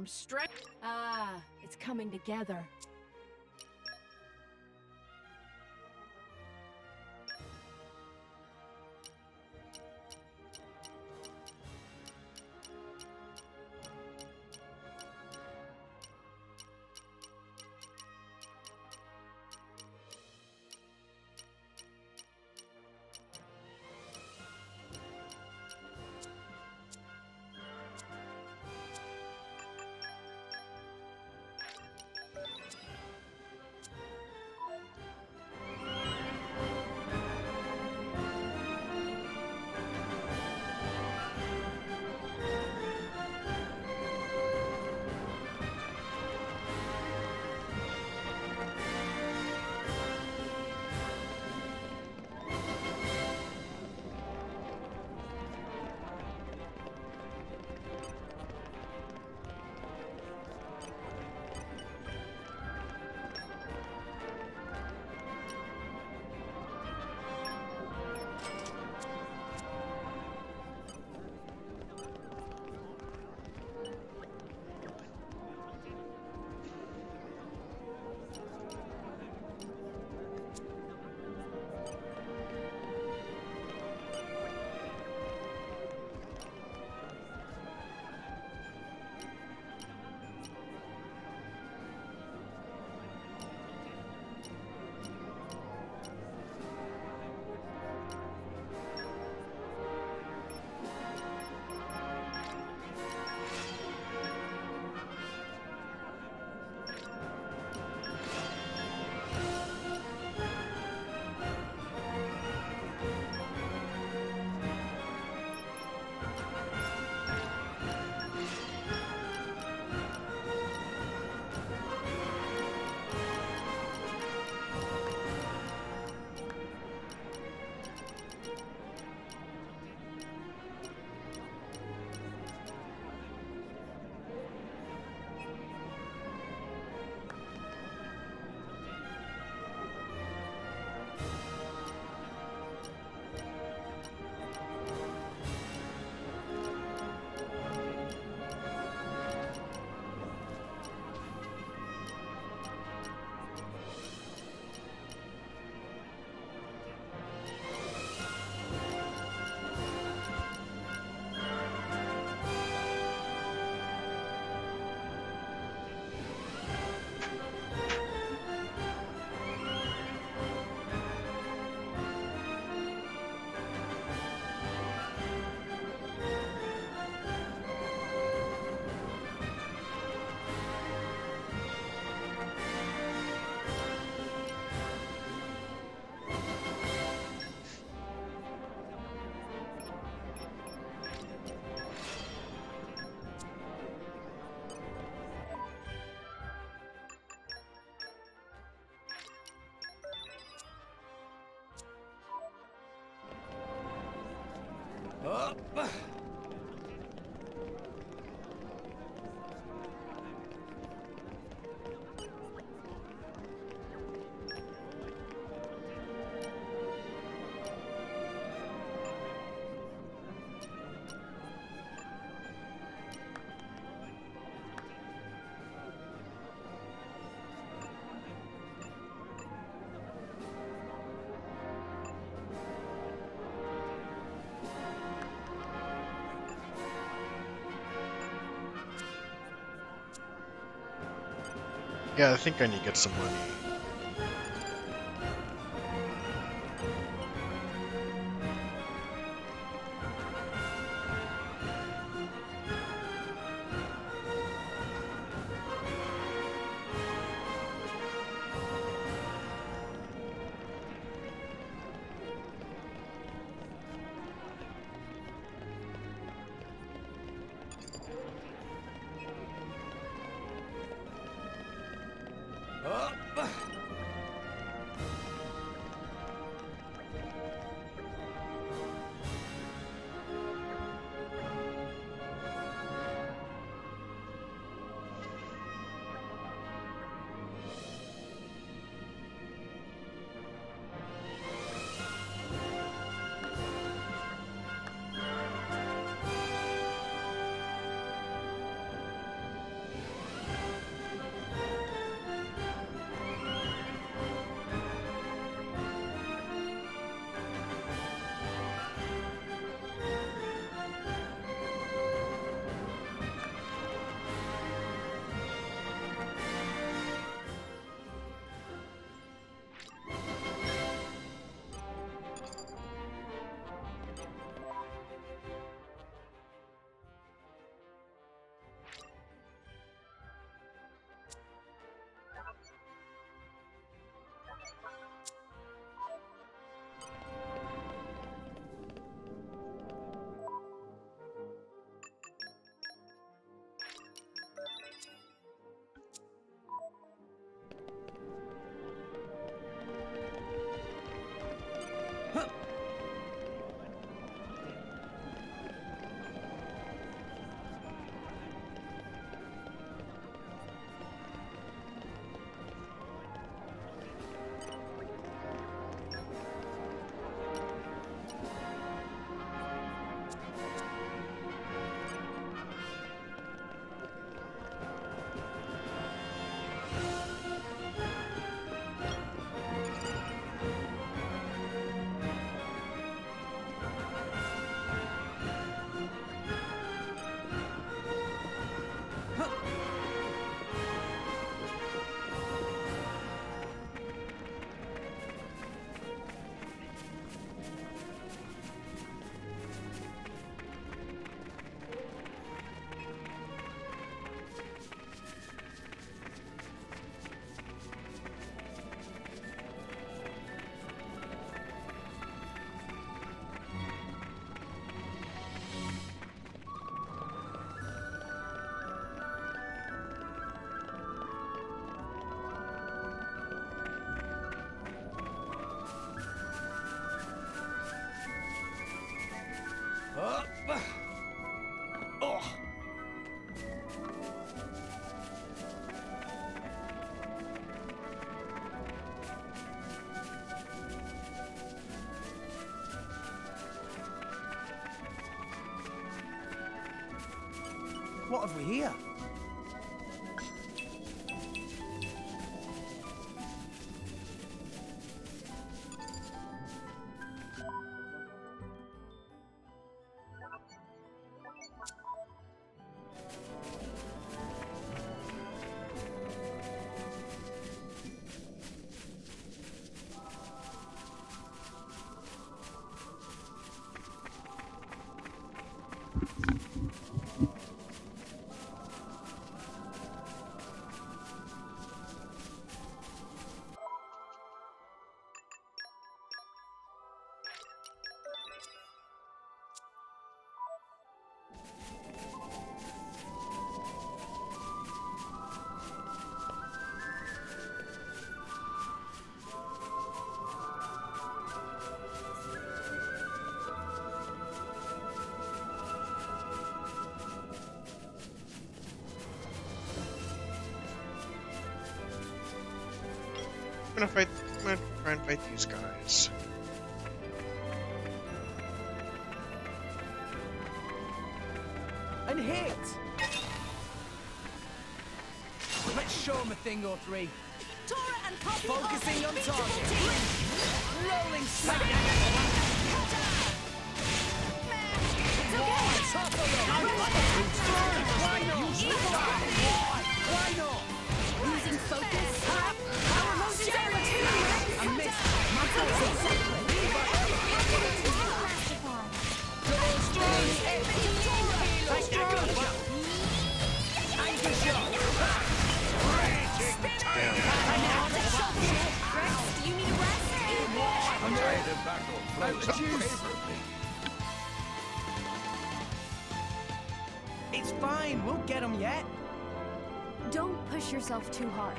From strength. Ah, it's coming together. Up. Yeah, I think I need to get some money. What have we here? Gonna fight. I'm gonna try and fight these guys. And hit! Let's show him a thing or three. Tora and copy Focusing of on target. Rolling smack! It's fine, we'll get him yet. Don't push yourself too hard.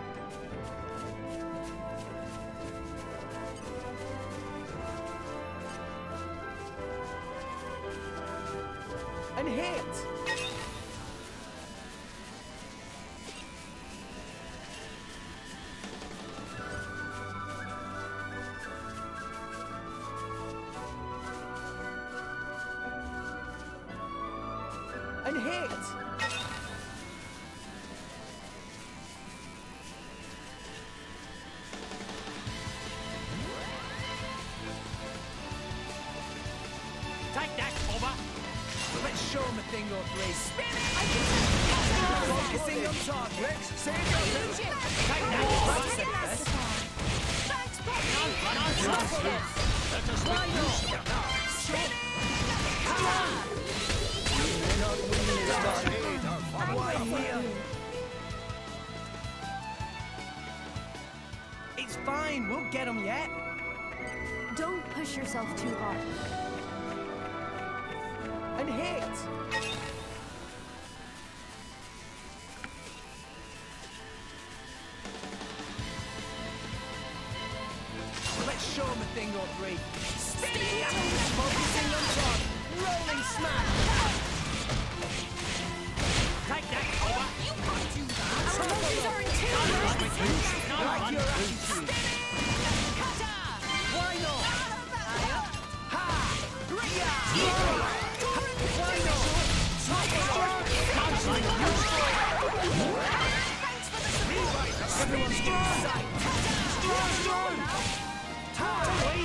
It's fine, we'll get them yet. Don't push yourself too hard. And hit! Or three. Spinning! Focusing on target. Rolling smash! Take that, Bobber. You can't do that. Our emotions are in tune. with you. No Like your attitude. Why not? Ha! Ria! Why not? Everyone's. Strong,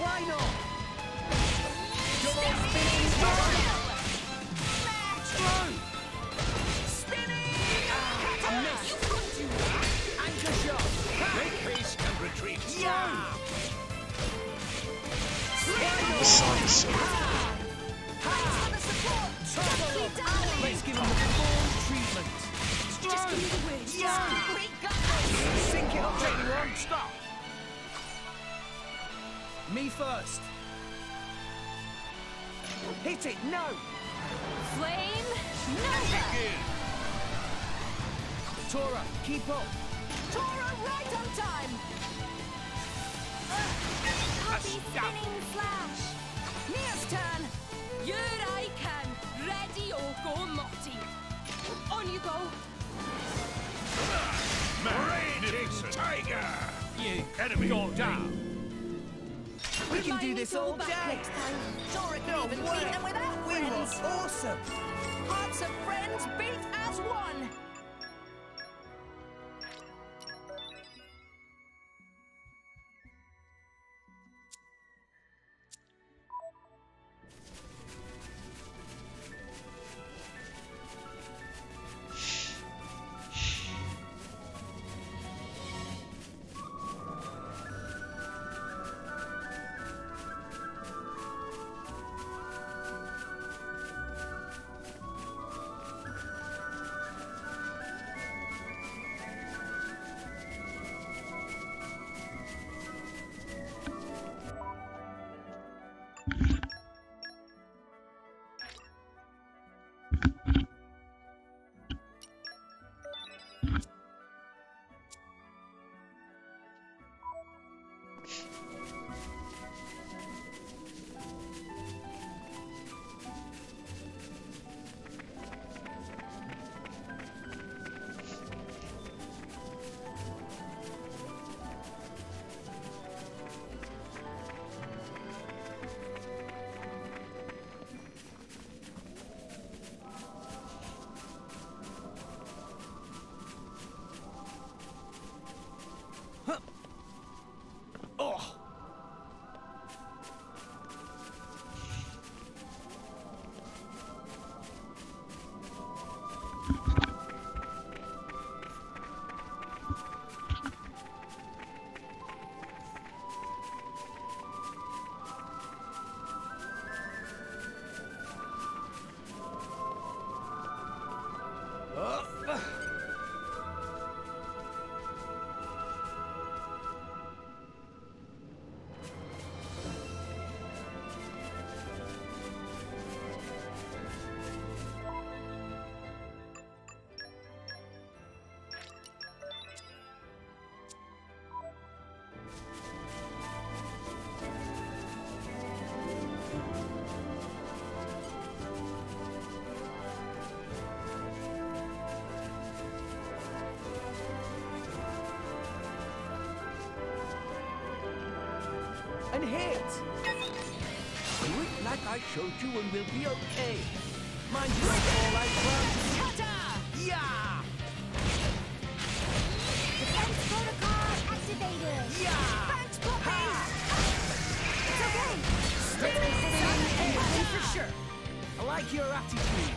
Why not? Double spinning strong! Strong! I missed! Anchor shot! Make haste and retreat. Yeah! This song is so Let's give him the full treatment. Strong! Yeah! Sink it up, everyone! Stop! Me first. Hit it! No! Flame. Nova. Tora, keep up! Tora right on time. Happy spinning flash. Nia's turn. Here I can. Ready or go, Morty. On you go. Raging tiger. You Enemy don't down. We can do this all back day! next time. Sure, it No even way. beat them without We friends. were awesome! Hearts of friends beat as one. And hit. Do it like I showed you and we'll be okay. Mind you don't fall out, Grumps. Yeah! Defense protocol activated. Yeah! Thanks, Poppi. It's okay. Double spinning and for sure. I like your attitude.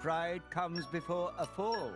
Pride comes before a fall.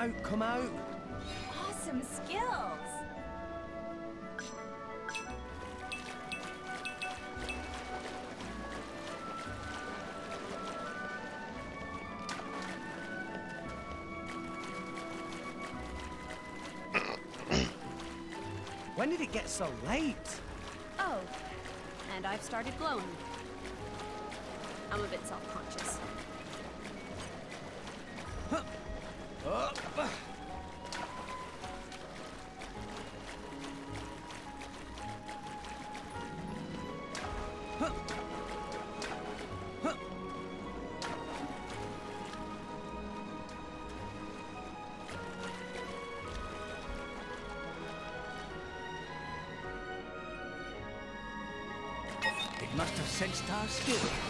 Out, come out. Awesome skills. When did it get so late? Oh, and I've started glowing. Sensed our skill.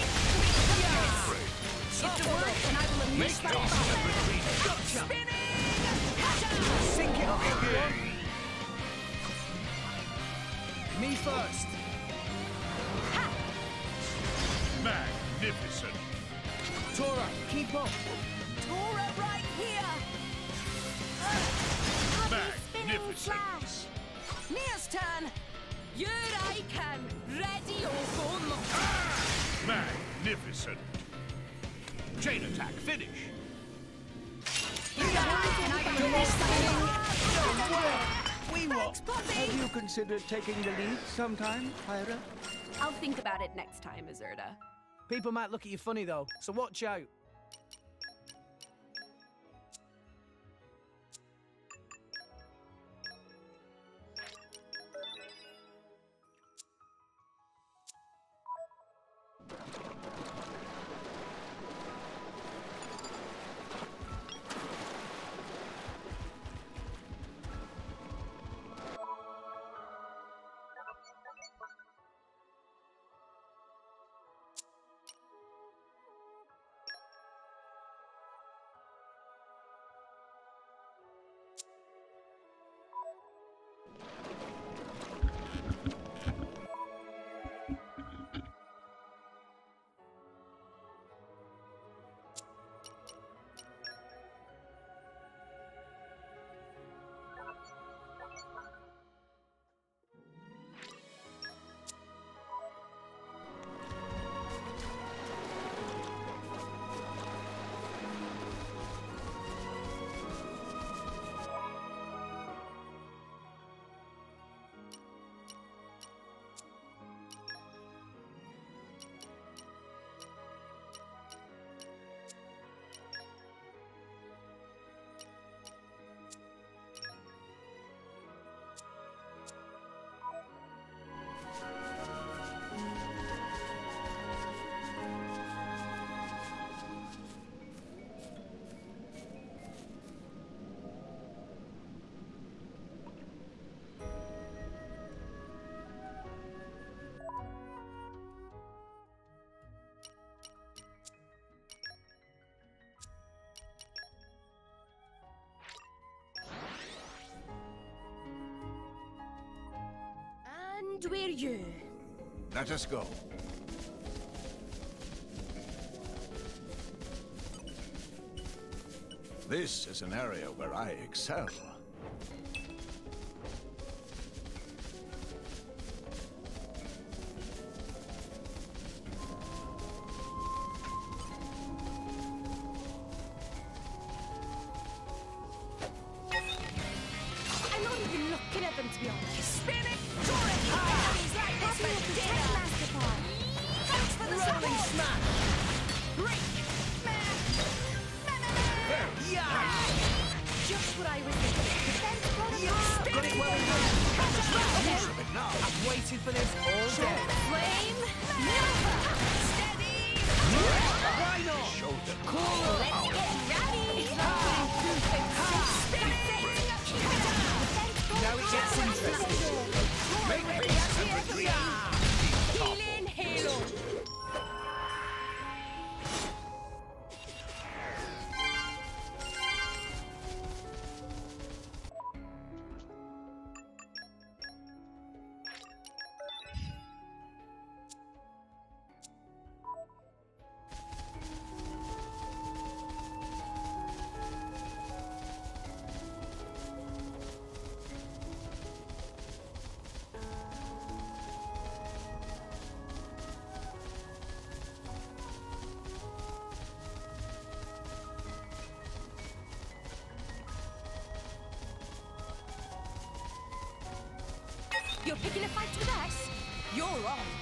Then I will my. Spinning! Sink it up. Me first. Magnificent. Tora, keep up. Tora right here! Magnificent. flash. Nia's turn! I can! Ready or go! Magnificent. Magnificent! Chain attack, finish! We will. Have you considered taking the lead sometime, Pyra? I'll think about it next time, Azurda. People might look at you funny though, so watch out. And you. Let us go. This is an area where I excel. Picking a fight with us? You're on.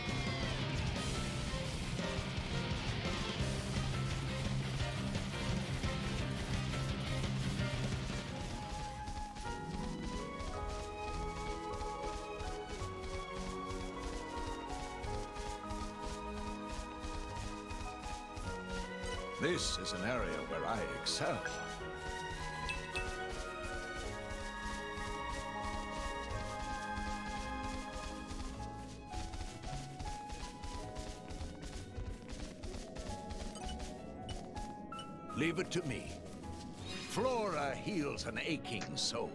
Leave it to me. Flora heals an aching soul.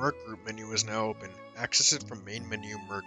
Merc Group menu is now open. Access it from main menu Merc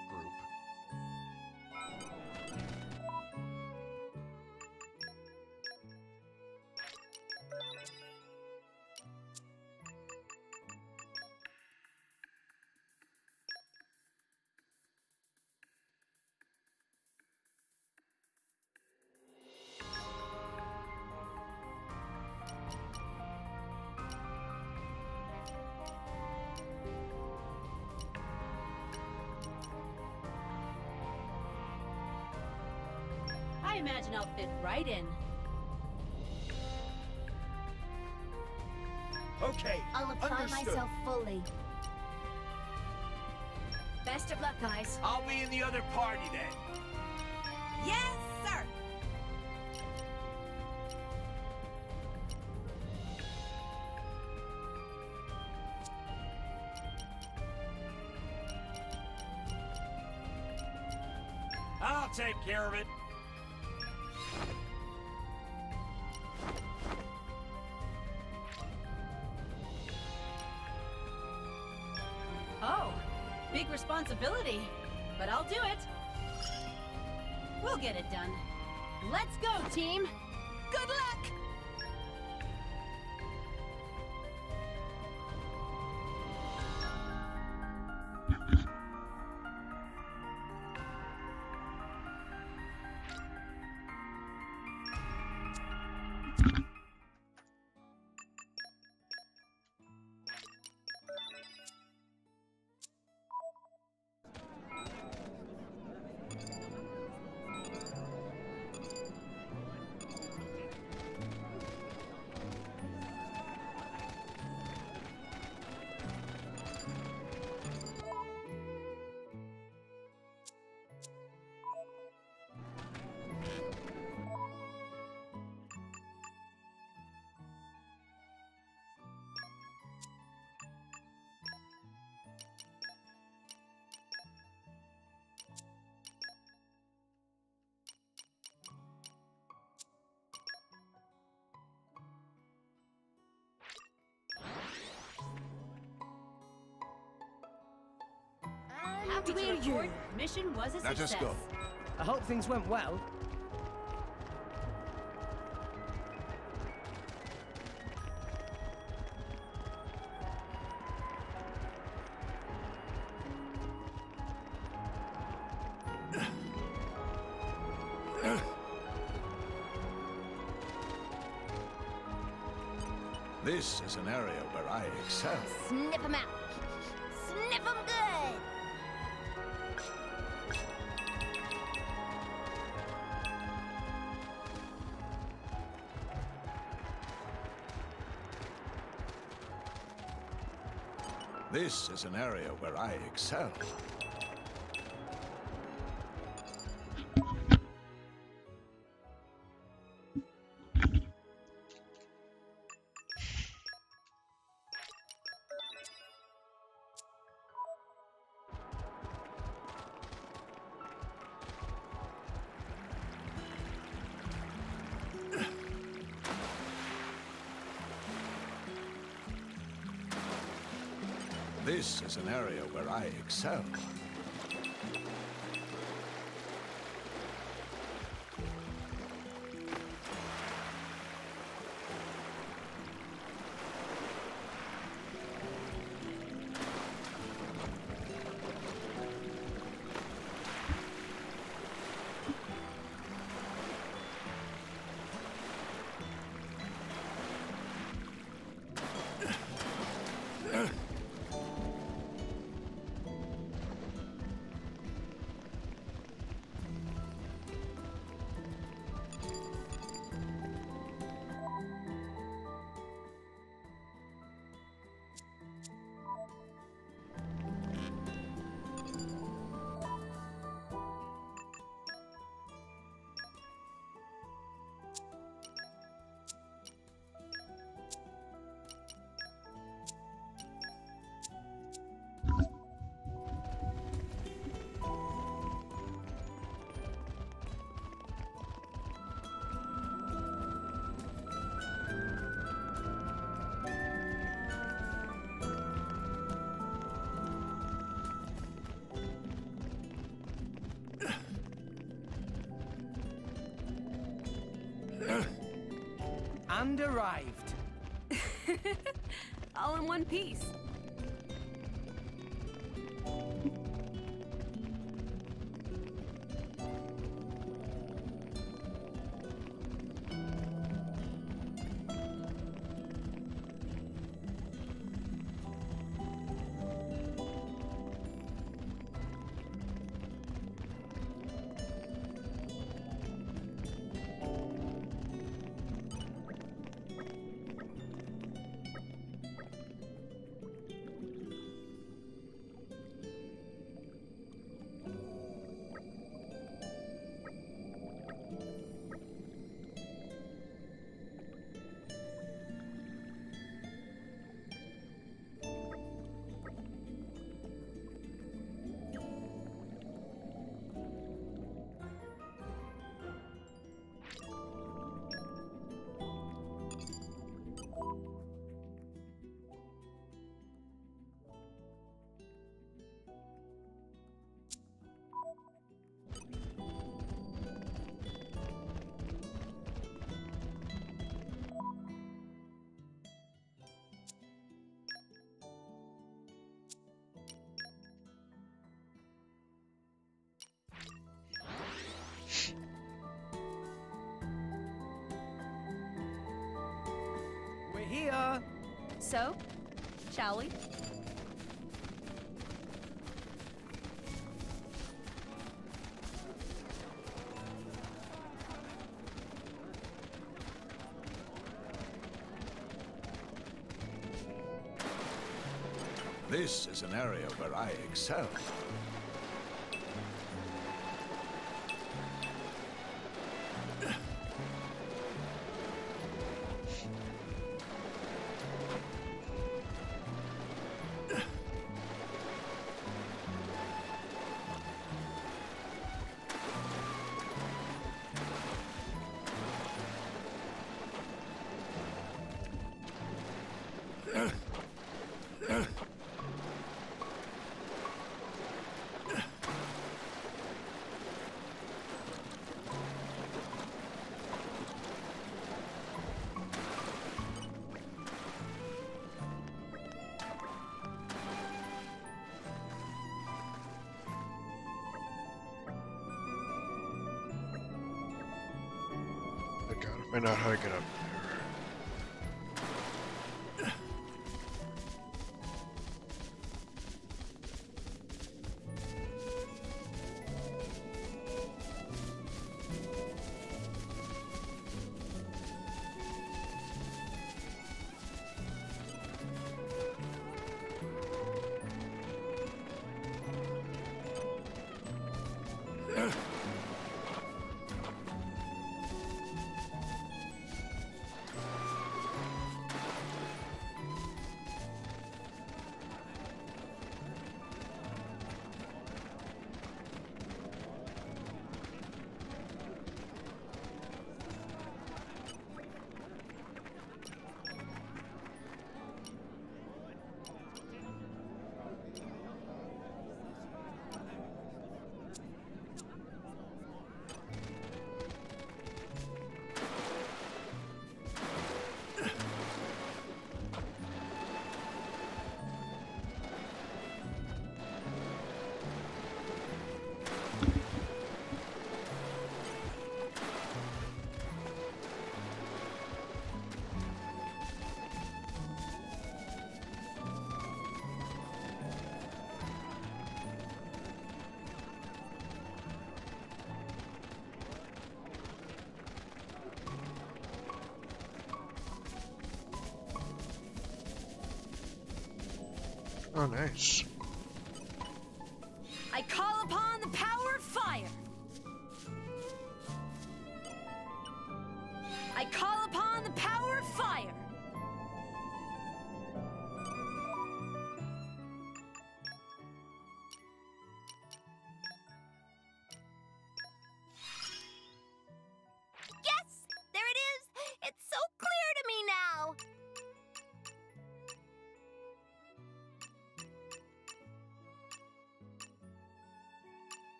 Happy to report, you. mission was a Now success. just go. I hope things went well. This is an area where I excel. Is an area where I excel. And arrived. All in one piece. Here. So, shall we? This is an area where I excel. Out how to get up Oh, nice.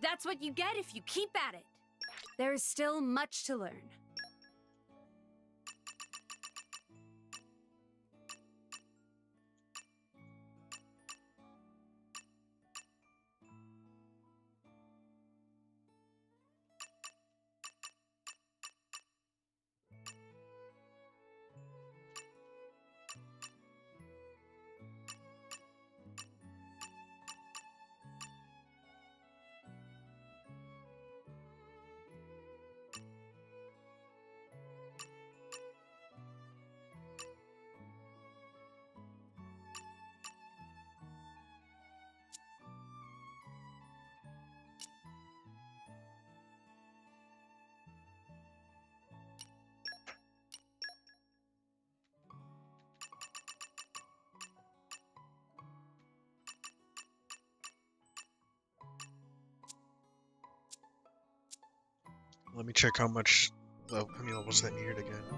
That's what you get if you keep at it. There is still much to learn. Check how much, how many levels that needed again.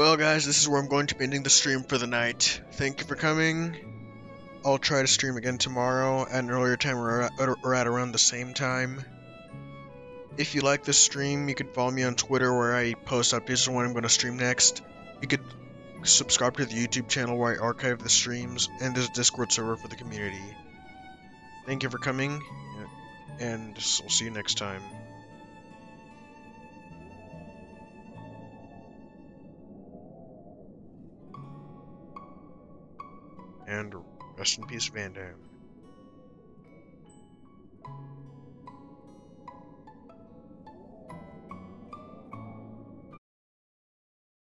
Well, guys, this is where I'm going to be ending the stream for the night. Thank you for coming. I'll try to stream again tomorrow at an earlier time or at, around the same time. If you like this stream, you can follow me on Twitter where I post updates on when I'm going to stream next. You could subscribe to the YouTube channel where I archive the streams, and there's a Discord server for the community. Thank you for coming, and I'll see you next time. Rest in peace, Vandham.